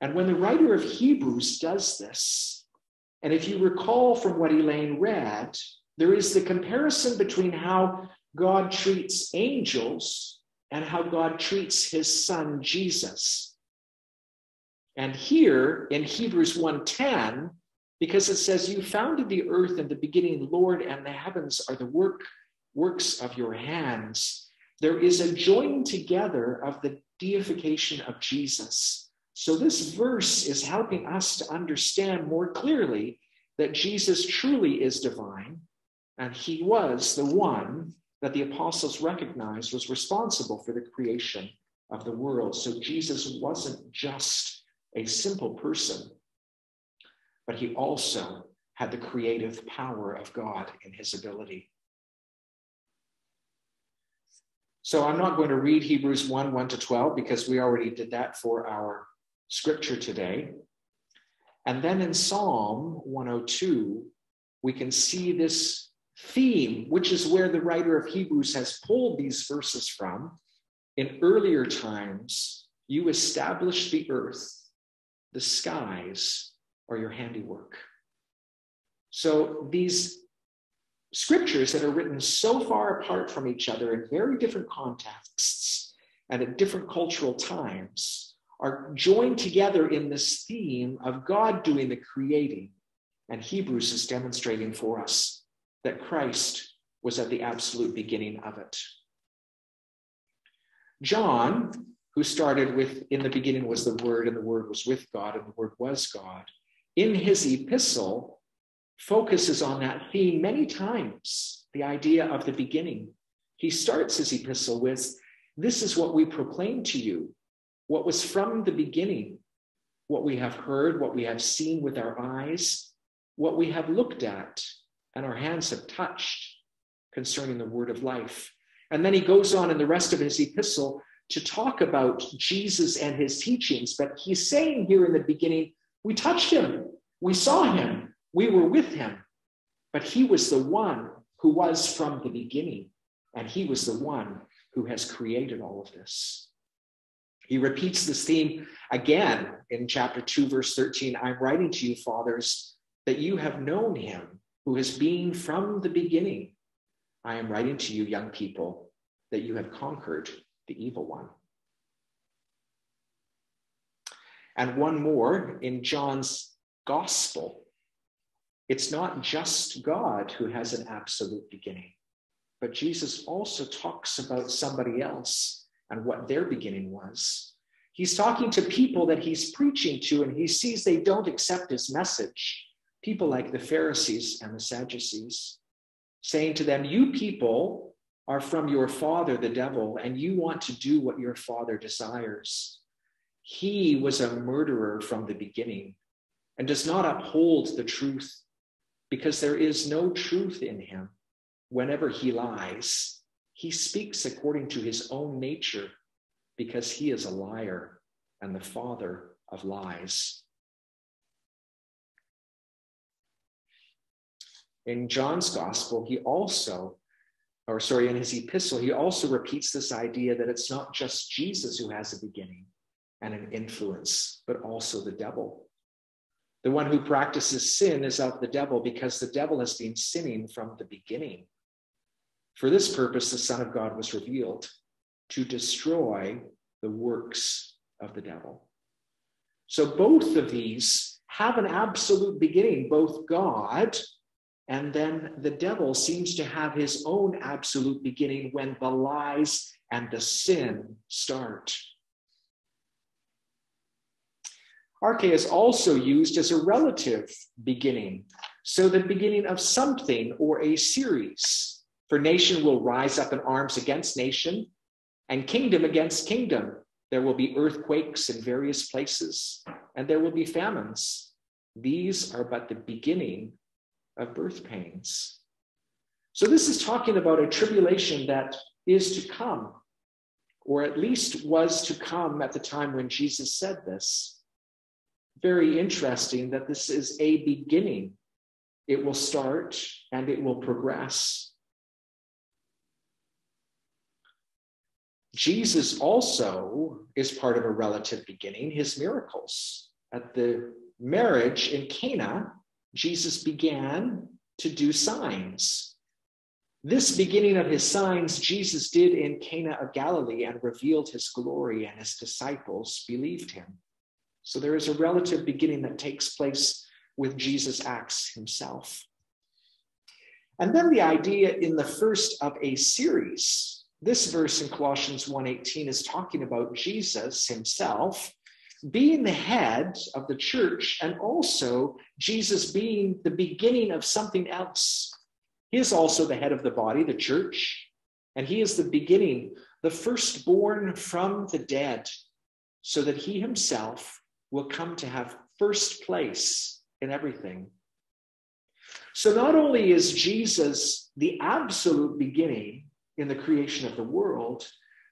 And when the writer of Hebrews does this, and if you recall from what Elaine read, there is the comparison between how God treats angels and how God treats his son Jesus. And here in Hebrews 1:10, because it says, You founded the earth in the beginning, Lord, and the heavens are the work, works of your hands. There is a joining together of the deification of Jesus. So this verse is helping us to understand more clearly that Jesus truly is divine, and he was the one that the apostles recognized was responsible for the creation of the world. So Jesus wasn't just a simple person, but he also had the creative power of God in his ability. So I'm not going to read Hebrews 1 1 to 12 because we already did that for our scripture today. And then in Psalm 102, we can see this theme, which is where the writer of Hebrews has pulled these verses from. In earlier times, you established the earth, the skies, are your handiwork. So these scriptures that are written so far apart from each other in very different contexts and at different cultural times are joined together in this theme of God doing the creating. And Hebrews is demonstrating for us that Christ was at the absolute beginning of it. John, who started with, in the beginning was the Word, and the Word was with God, and the Word was God, in his epistle focuses on that theme many times the idea of the beginning. He starts his epistle with, This is what we proclaim to you, what was from the beginning, what we have heard, what we have seen with our eyes, what we have looked at, and our hands have touched concerning the word of life. And then he goes on in the rest of his epistle to talk about Jesus and his teachings. But he's saying here in the beginning, we touched him. We saw him. We were with him. But he was the one who was from the beginning. And he was the one who has created all of this. He repeats this theme again in chapter 2, verse 13. I'm writing to you, fathers, that you have known him who has been from the beginning. I am writing to you, young people, that you have conquered the evil one. And one more in John's gospel. It's not just God who has an absolute beginning, but Jesus also talks about somebody else and what their beginning was. He's talking to people that he's preaching to, and he sees they don't accept his message. People like the Pharisees and the Sadducees, saying to them, You people are from your father, the devil, and you want to do what your father desires. He was a murderer from the beginning and does not uphold the truth because there is no truth in him. Whenever he lies, he speaks according to his own nature because he is a liar and the father of lies. In John's gospel, he also, or sorry, in his epistle, he also repeats this idea that it's not just Jesus who has a beginning, and an influence, but also the devil. The one who practices sin is of the devil because the devil has been sinning from the beginning. For this purpose, the Son of God was revealed to destroy the works of the devil. So both of these have an absolute beginning, both God and then the devil seems to have his own absolute beginning when the lies and the sin start. Arche is also used as a relative beginning, so the beginning of something or a series. For nation will rise up in arms against nation, and kingdom against kingdom. There will be earthquakes in various places, and there will be famines. These are but the beginning of birth pains. So, this is talking about a tribulation that is to come, or at least was to come at the time when Jesus said this. Very interesting that this is a beginning. It will start and it will progress. Jesus also is part of a relative beginning, his miracles. At the marriage in Cana, Jesus began to do signs. This beginning of his signs, Jesus did in Cana of Galilee and revealed his glory, and his disciples believed him. So there is a relative beginning that takes place with Jesus acts himself. And then the idea in the first of a series this verse in Colossians 1:18 is talking about Jesus himself being the head of the church and also Jesus being the beginning of something else. He is also the head of the body, the church, and he is the beginning, the firstborn from the dead, so that he himself will come to have first place in everything. So not only is Jesus the absolute beginning, in the creation of the world.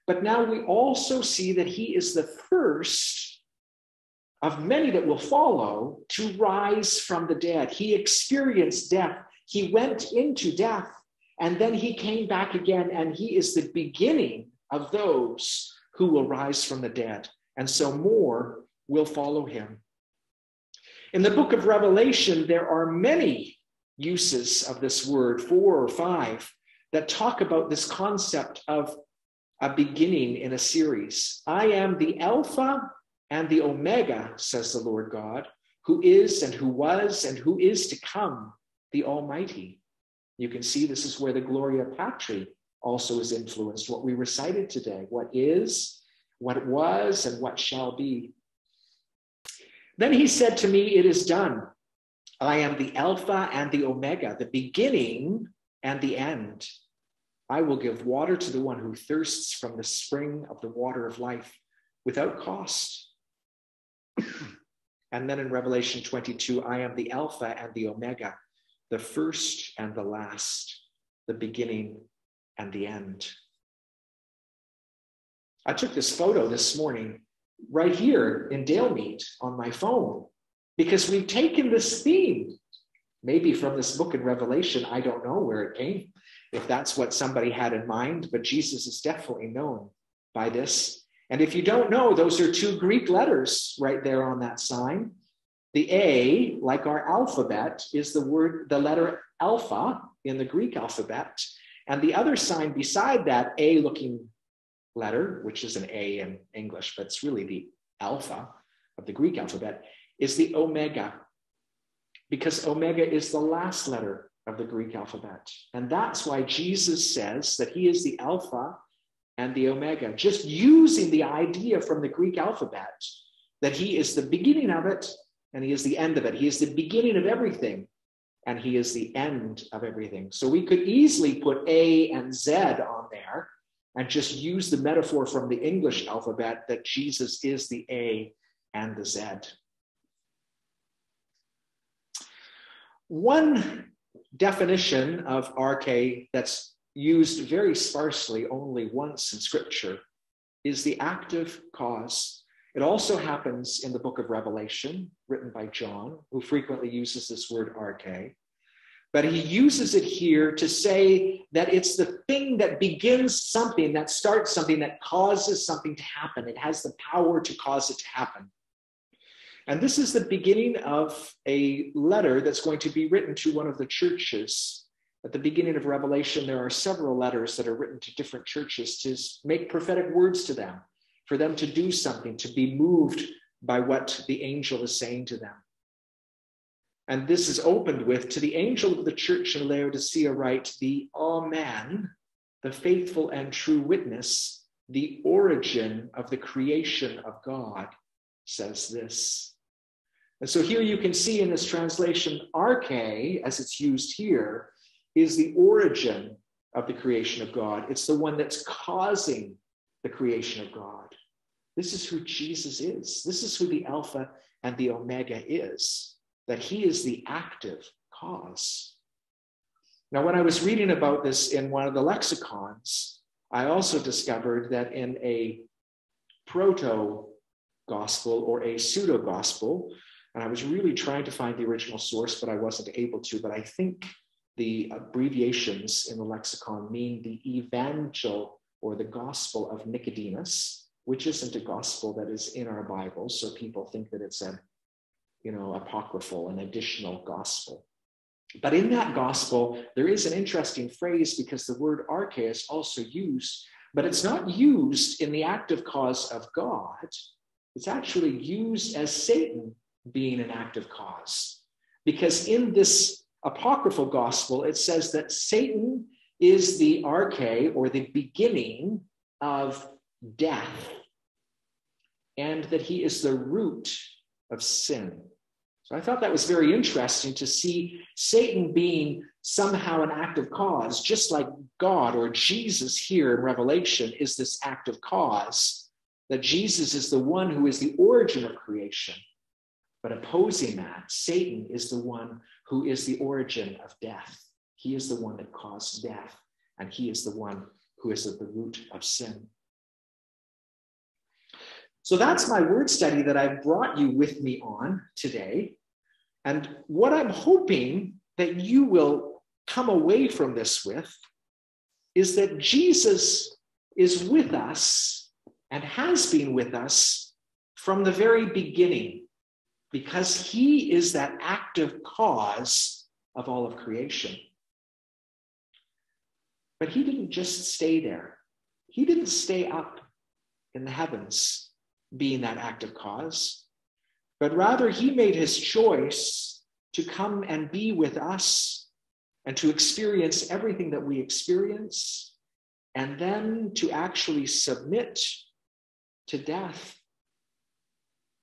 But now we also see that he is the first of many that will follow to rise from the dead. He experienced death, he went into death, and then he came back again, and he is the beginning of those who will rise from the dead. And so more will follow him. In the book of Revelation, there are many uses of this word, four or five that talk about this concept of a beginning in a series. I am the Alpha and the Omega, says the Lord God, who is and who was and who is to come, the Almighty. You can see this is where the Gloria Patri also is influenced, what we recited today, what is, what was, and what shall be. Then he said to me, It is done. I am the Alpha and the Omega, the beginning and the end. I will give water to the one who thirsts from the spring of the water of life without cost. and then in Revelation 22, I am the Alpha and the Omega, the first and the last, the beginning and the end. I took this photo this morning right here in Dalemead on my phone because we've taken this theme, maybe from this book in Revelation. I don't know where it came if that's what somebody had in mind, but Jesus is definitely known by this. And if you don't know, those are two Greek letters right there on that sign. The A, like our alphabet, is the word, the letter alpha in the Greek alphabet. And the other sign beside that A looking letter, which is an A in English, but it's really the alpha of the Greek alphabet, is the omega, because omega is the last letter of the Greek alphabet. And that's why Jesus says that he is the Alpha and the Omega, just using the idea from the Greek alphabet that he is the beginning of it and he is the end of it. He is the beginning of everything and he is the end of everything. So we could easily put A and Z on there and just use the metaphor from the English alphabet that Jesus is the A and the Z. One definition of arche that's used very sparsely only once in scripture is the active cause. It also happens in the book of Revelation, written by John, who frequently uses this word arche. But he uses it here to say that it's the thing that begins something, that starts something, that causes something to happen. It has the power to cause it to happen. And this is the beginning of a letter that's going to be written to one of the churches. At the beginning of Revelation, there are several letters that are written to different churches to make prophetic words to them, for them to do something, to be moved by what the angel is saying to them. And this is opened with to the angel of the church in Laodicea, write, the Amen, the faithful and true witness, the origin of the creation of God, says this. And so here you can see in this translation, arche, as it's used here, is the origin of the creation of God. It's the one that's causing the creation of God. This is who Jesus is. This is who the Alpha and the Omega is, that he is the active cause. Now, when I was reading about this in one of the lexicons, I also discovered that in a proto gospel or a pseudo gospel, and I was really trying to find the original source, but I wasn't able to. But I think the abbreviations in the lexicon mean the evangel or the gospel of Nicodemus, which isn't a gospel that is in our Bible. So people think that it's a, you know, apocryphal, an additional gospel. But in that gospel, there is an interesting phrase because the word arche is also used, but it's not used in the active cause of God. It's actually used as Satan being an active cause. Because in this apocryphal gospel, it says that Satan is the arche or the beginning of death, and that he is the root of sin. So I thought that was very interesting to see Satan being somehow an active cause, just like God or Jesus here in Revelation is this active cause, that Jesus is the one who is the origin of creation. But opposing that, Satan is the one who is the origin of death. He is the one that caused death, and he is the one who is at the root of sin. So that's my word study that I've brought you with me on today. And what I'm hoping that you will come away from this with is that Jesus is with us and has been with us from the very beginning because he is that active cause of all of creation. But he didn't just stay there, he didn't stay up in the heavens being that active cause, but rather he made his choice to come and be with us and to experience everything that we experience, and then to actually submit to death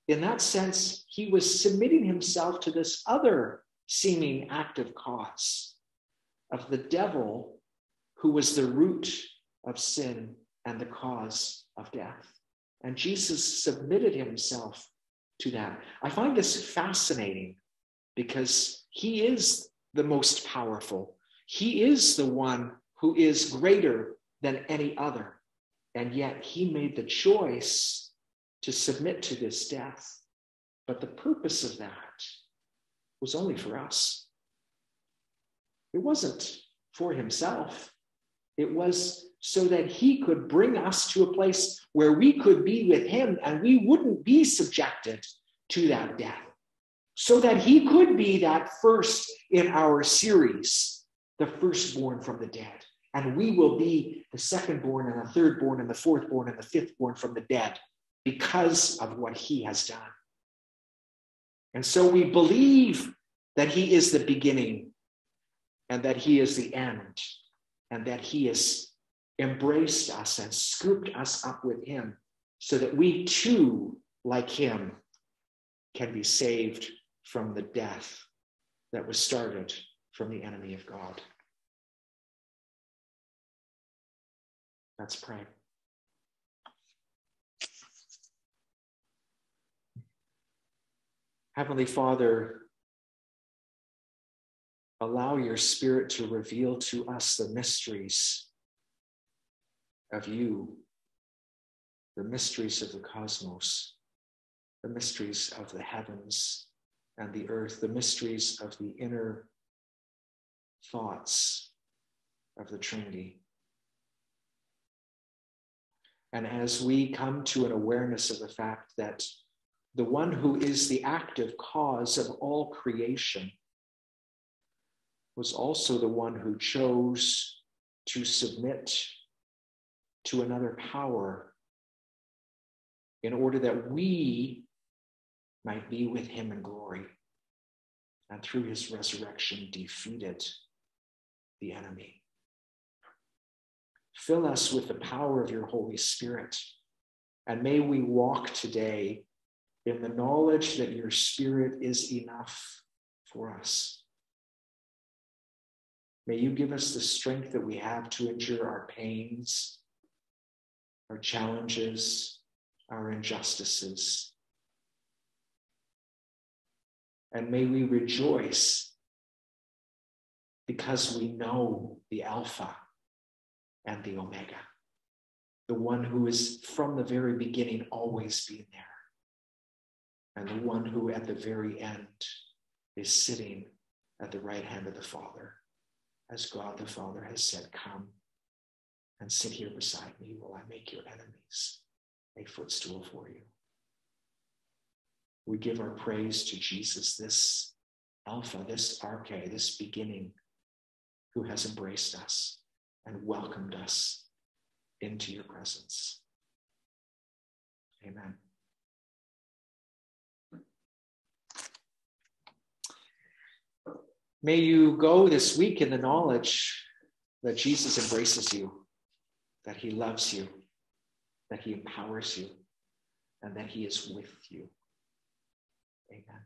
in that sense, he was submitting himself to this other seeming active cause of the devil, who was the root of sin and the cause of death. And Jesus submitted himself to that. I find this fascinating because he is the most powerful. He is the one who is greater than any other. And yet he made the choice to submit to this death. But the purpose of that was only for us. It wasn't for himself. It was so that he could bring us to a place where we could be with him and we wouldn't be subjected to that death. So that he could be that first in our series, the firstborn from the dead. And we will be the secondborn and the thirdborn and the fourthborn and the fifthborn from the dead because of what he has done. And so we believe that he is the beginning and that he is the end and that he has embraced us and scooped us up with him so that we too, like him, can be saved from the death that was started from the enemy of God. Let's pray. Heavenly Father, allow your Spirit to reveal to us the mysteries of you, the mysteries of the cosmos, the mysteries of the heavens and the earth, the mysteries of the inner thoughts of the Trinity. And as we come to an awareness of the fact that the one who is the active cause of all creation, was also the one who chose to submit to another power in order that we might be with him in glory and through his resurrection defeated the enemy. Fill us with the power of your Holy Spirit, and may we walk today in the knowledge that your Spirit is enough for us. May you give us the strength that we have to endure our pains, our challenges, our injustices. And may we rejoice because we know the Alpha and the Omega, the one who is from the very beginning always been there, and the one who at the very end is sitting at the right hand of the Father, as God the Father has said, Come and sit here beside me while I make your enemies a footstool for you. We give our praise to Jesus, this Alpha, this Arche, this beginning, who has embraced us and welcomed us into your presence. Amen. May you go this week in the knowledge that Jesus embraces you, that he loves you, that he empowers you, and that he is with you. Amen.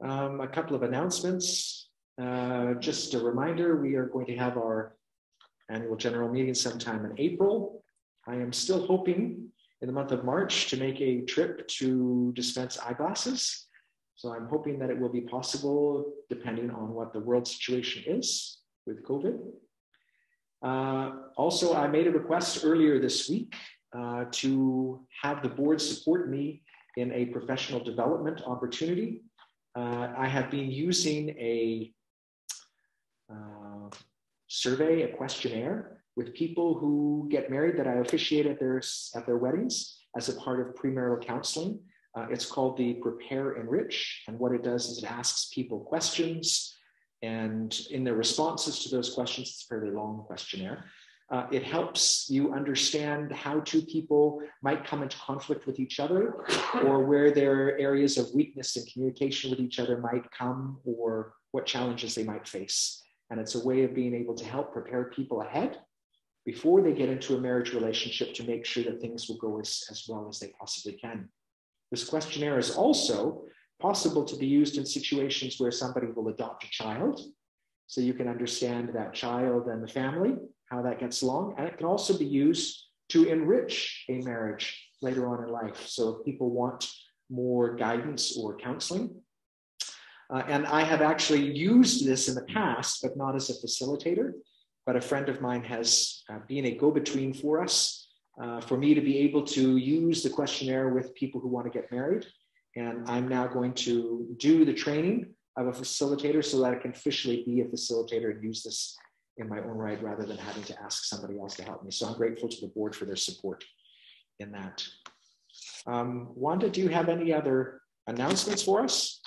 Um, a couple of announcements. Uh, just a reminder, we are going to have our annual general meeting sometime in April. I am still hoping in the month of March to make a trip to dispense eyeglasses. So I'm hoping that it will be possible depending on what the world situation is with COVID. Uh, also, I made a request earlier this week uh, to have the board support me in a professional development opportunity. Uh, I have been using a uh, survey, a questionnaire with people who get married that I officiate at their, at their weddings as a part of premarital counseling. Uh, it's called the Prepare Enrich. And what it does is it asks people questions. And in their responses to those questions, it's a fairly long questionnaire. Uh, it helps you understand how two people might come into conflict with each other or where their areas of weakness in communication with each other might come or what challenges they might face. And it's a way of being able to help prepare people ahead before they get into a marriage relationship to make sure that things will go as, as well as they possibly can. This questionnaire is also possible to be used in situations where somebody will adopt a child. So you can understand that child and the family how that gets along. And it can also be used to enrich a marriage later on in life. So if people want more guidance or counseling. Uh, and I have actually used this in the past, but not as a facilitator. But a friend of mine has uh, been a go between for us, uh, for me to be able to use the questionnaire with people who want to get married. And I'm now going to do the training of a facilitator so that I can officially be a facilitator and use this in my own right rather than having to ask somebody else to help me. So I'm grateful to the board for their support in that. Um, Wanda, do you have any other announcements for us?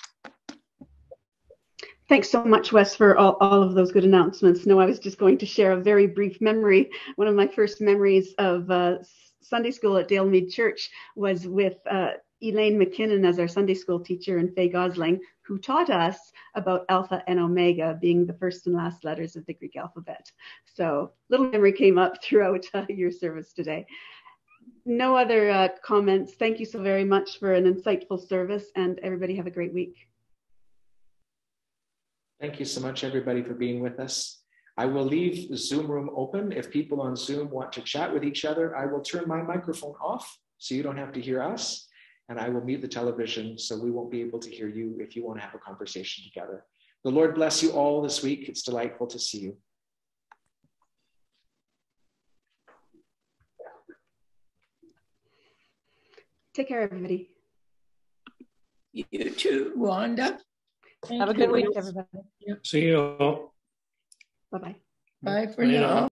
Thanks so much, Wes, for all, all of those good announcements. No, I was just going to share a very brief memory. One of my first memories of uh, Sunday school at Dalemead Church was with uh, Elaine McKinnon as our Sunday school teacher and Faye Gosling, who taught us about Alpha and Omega being the first and last letters of the Greek alphabet. So little memory came up throughout uh, your service today. No other uh, comments. Thank you so very much for an insightful service and everybody have a great week. Thank you so much, everybody, for being with us. I will leave the Zoom room open. If people on Zoom want to chat with each other, I will turn my microphone off so you don't have to hear us and I will mute the television so we won't be able to hear you if you want to have a conversation together. The Lord bless you all this week. It's delightful to see you. Take care, everybody. You too, Wanda. Thank have a good week, everybody. See you. Bye bye. Bye for now.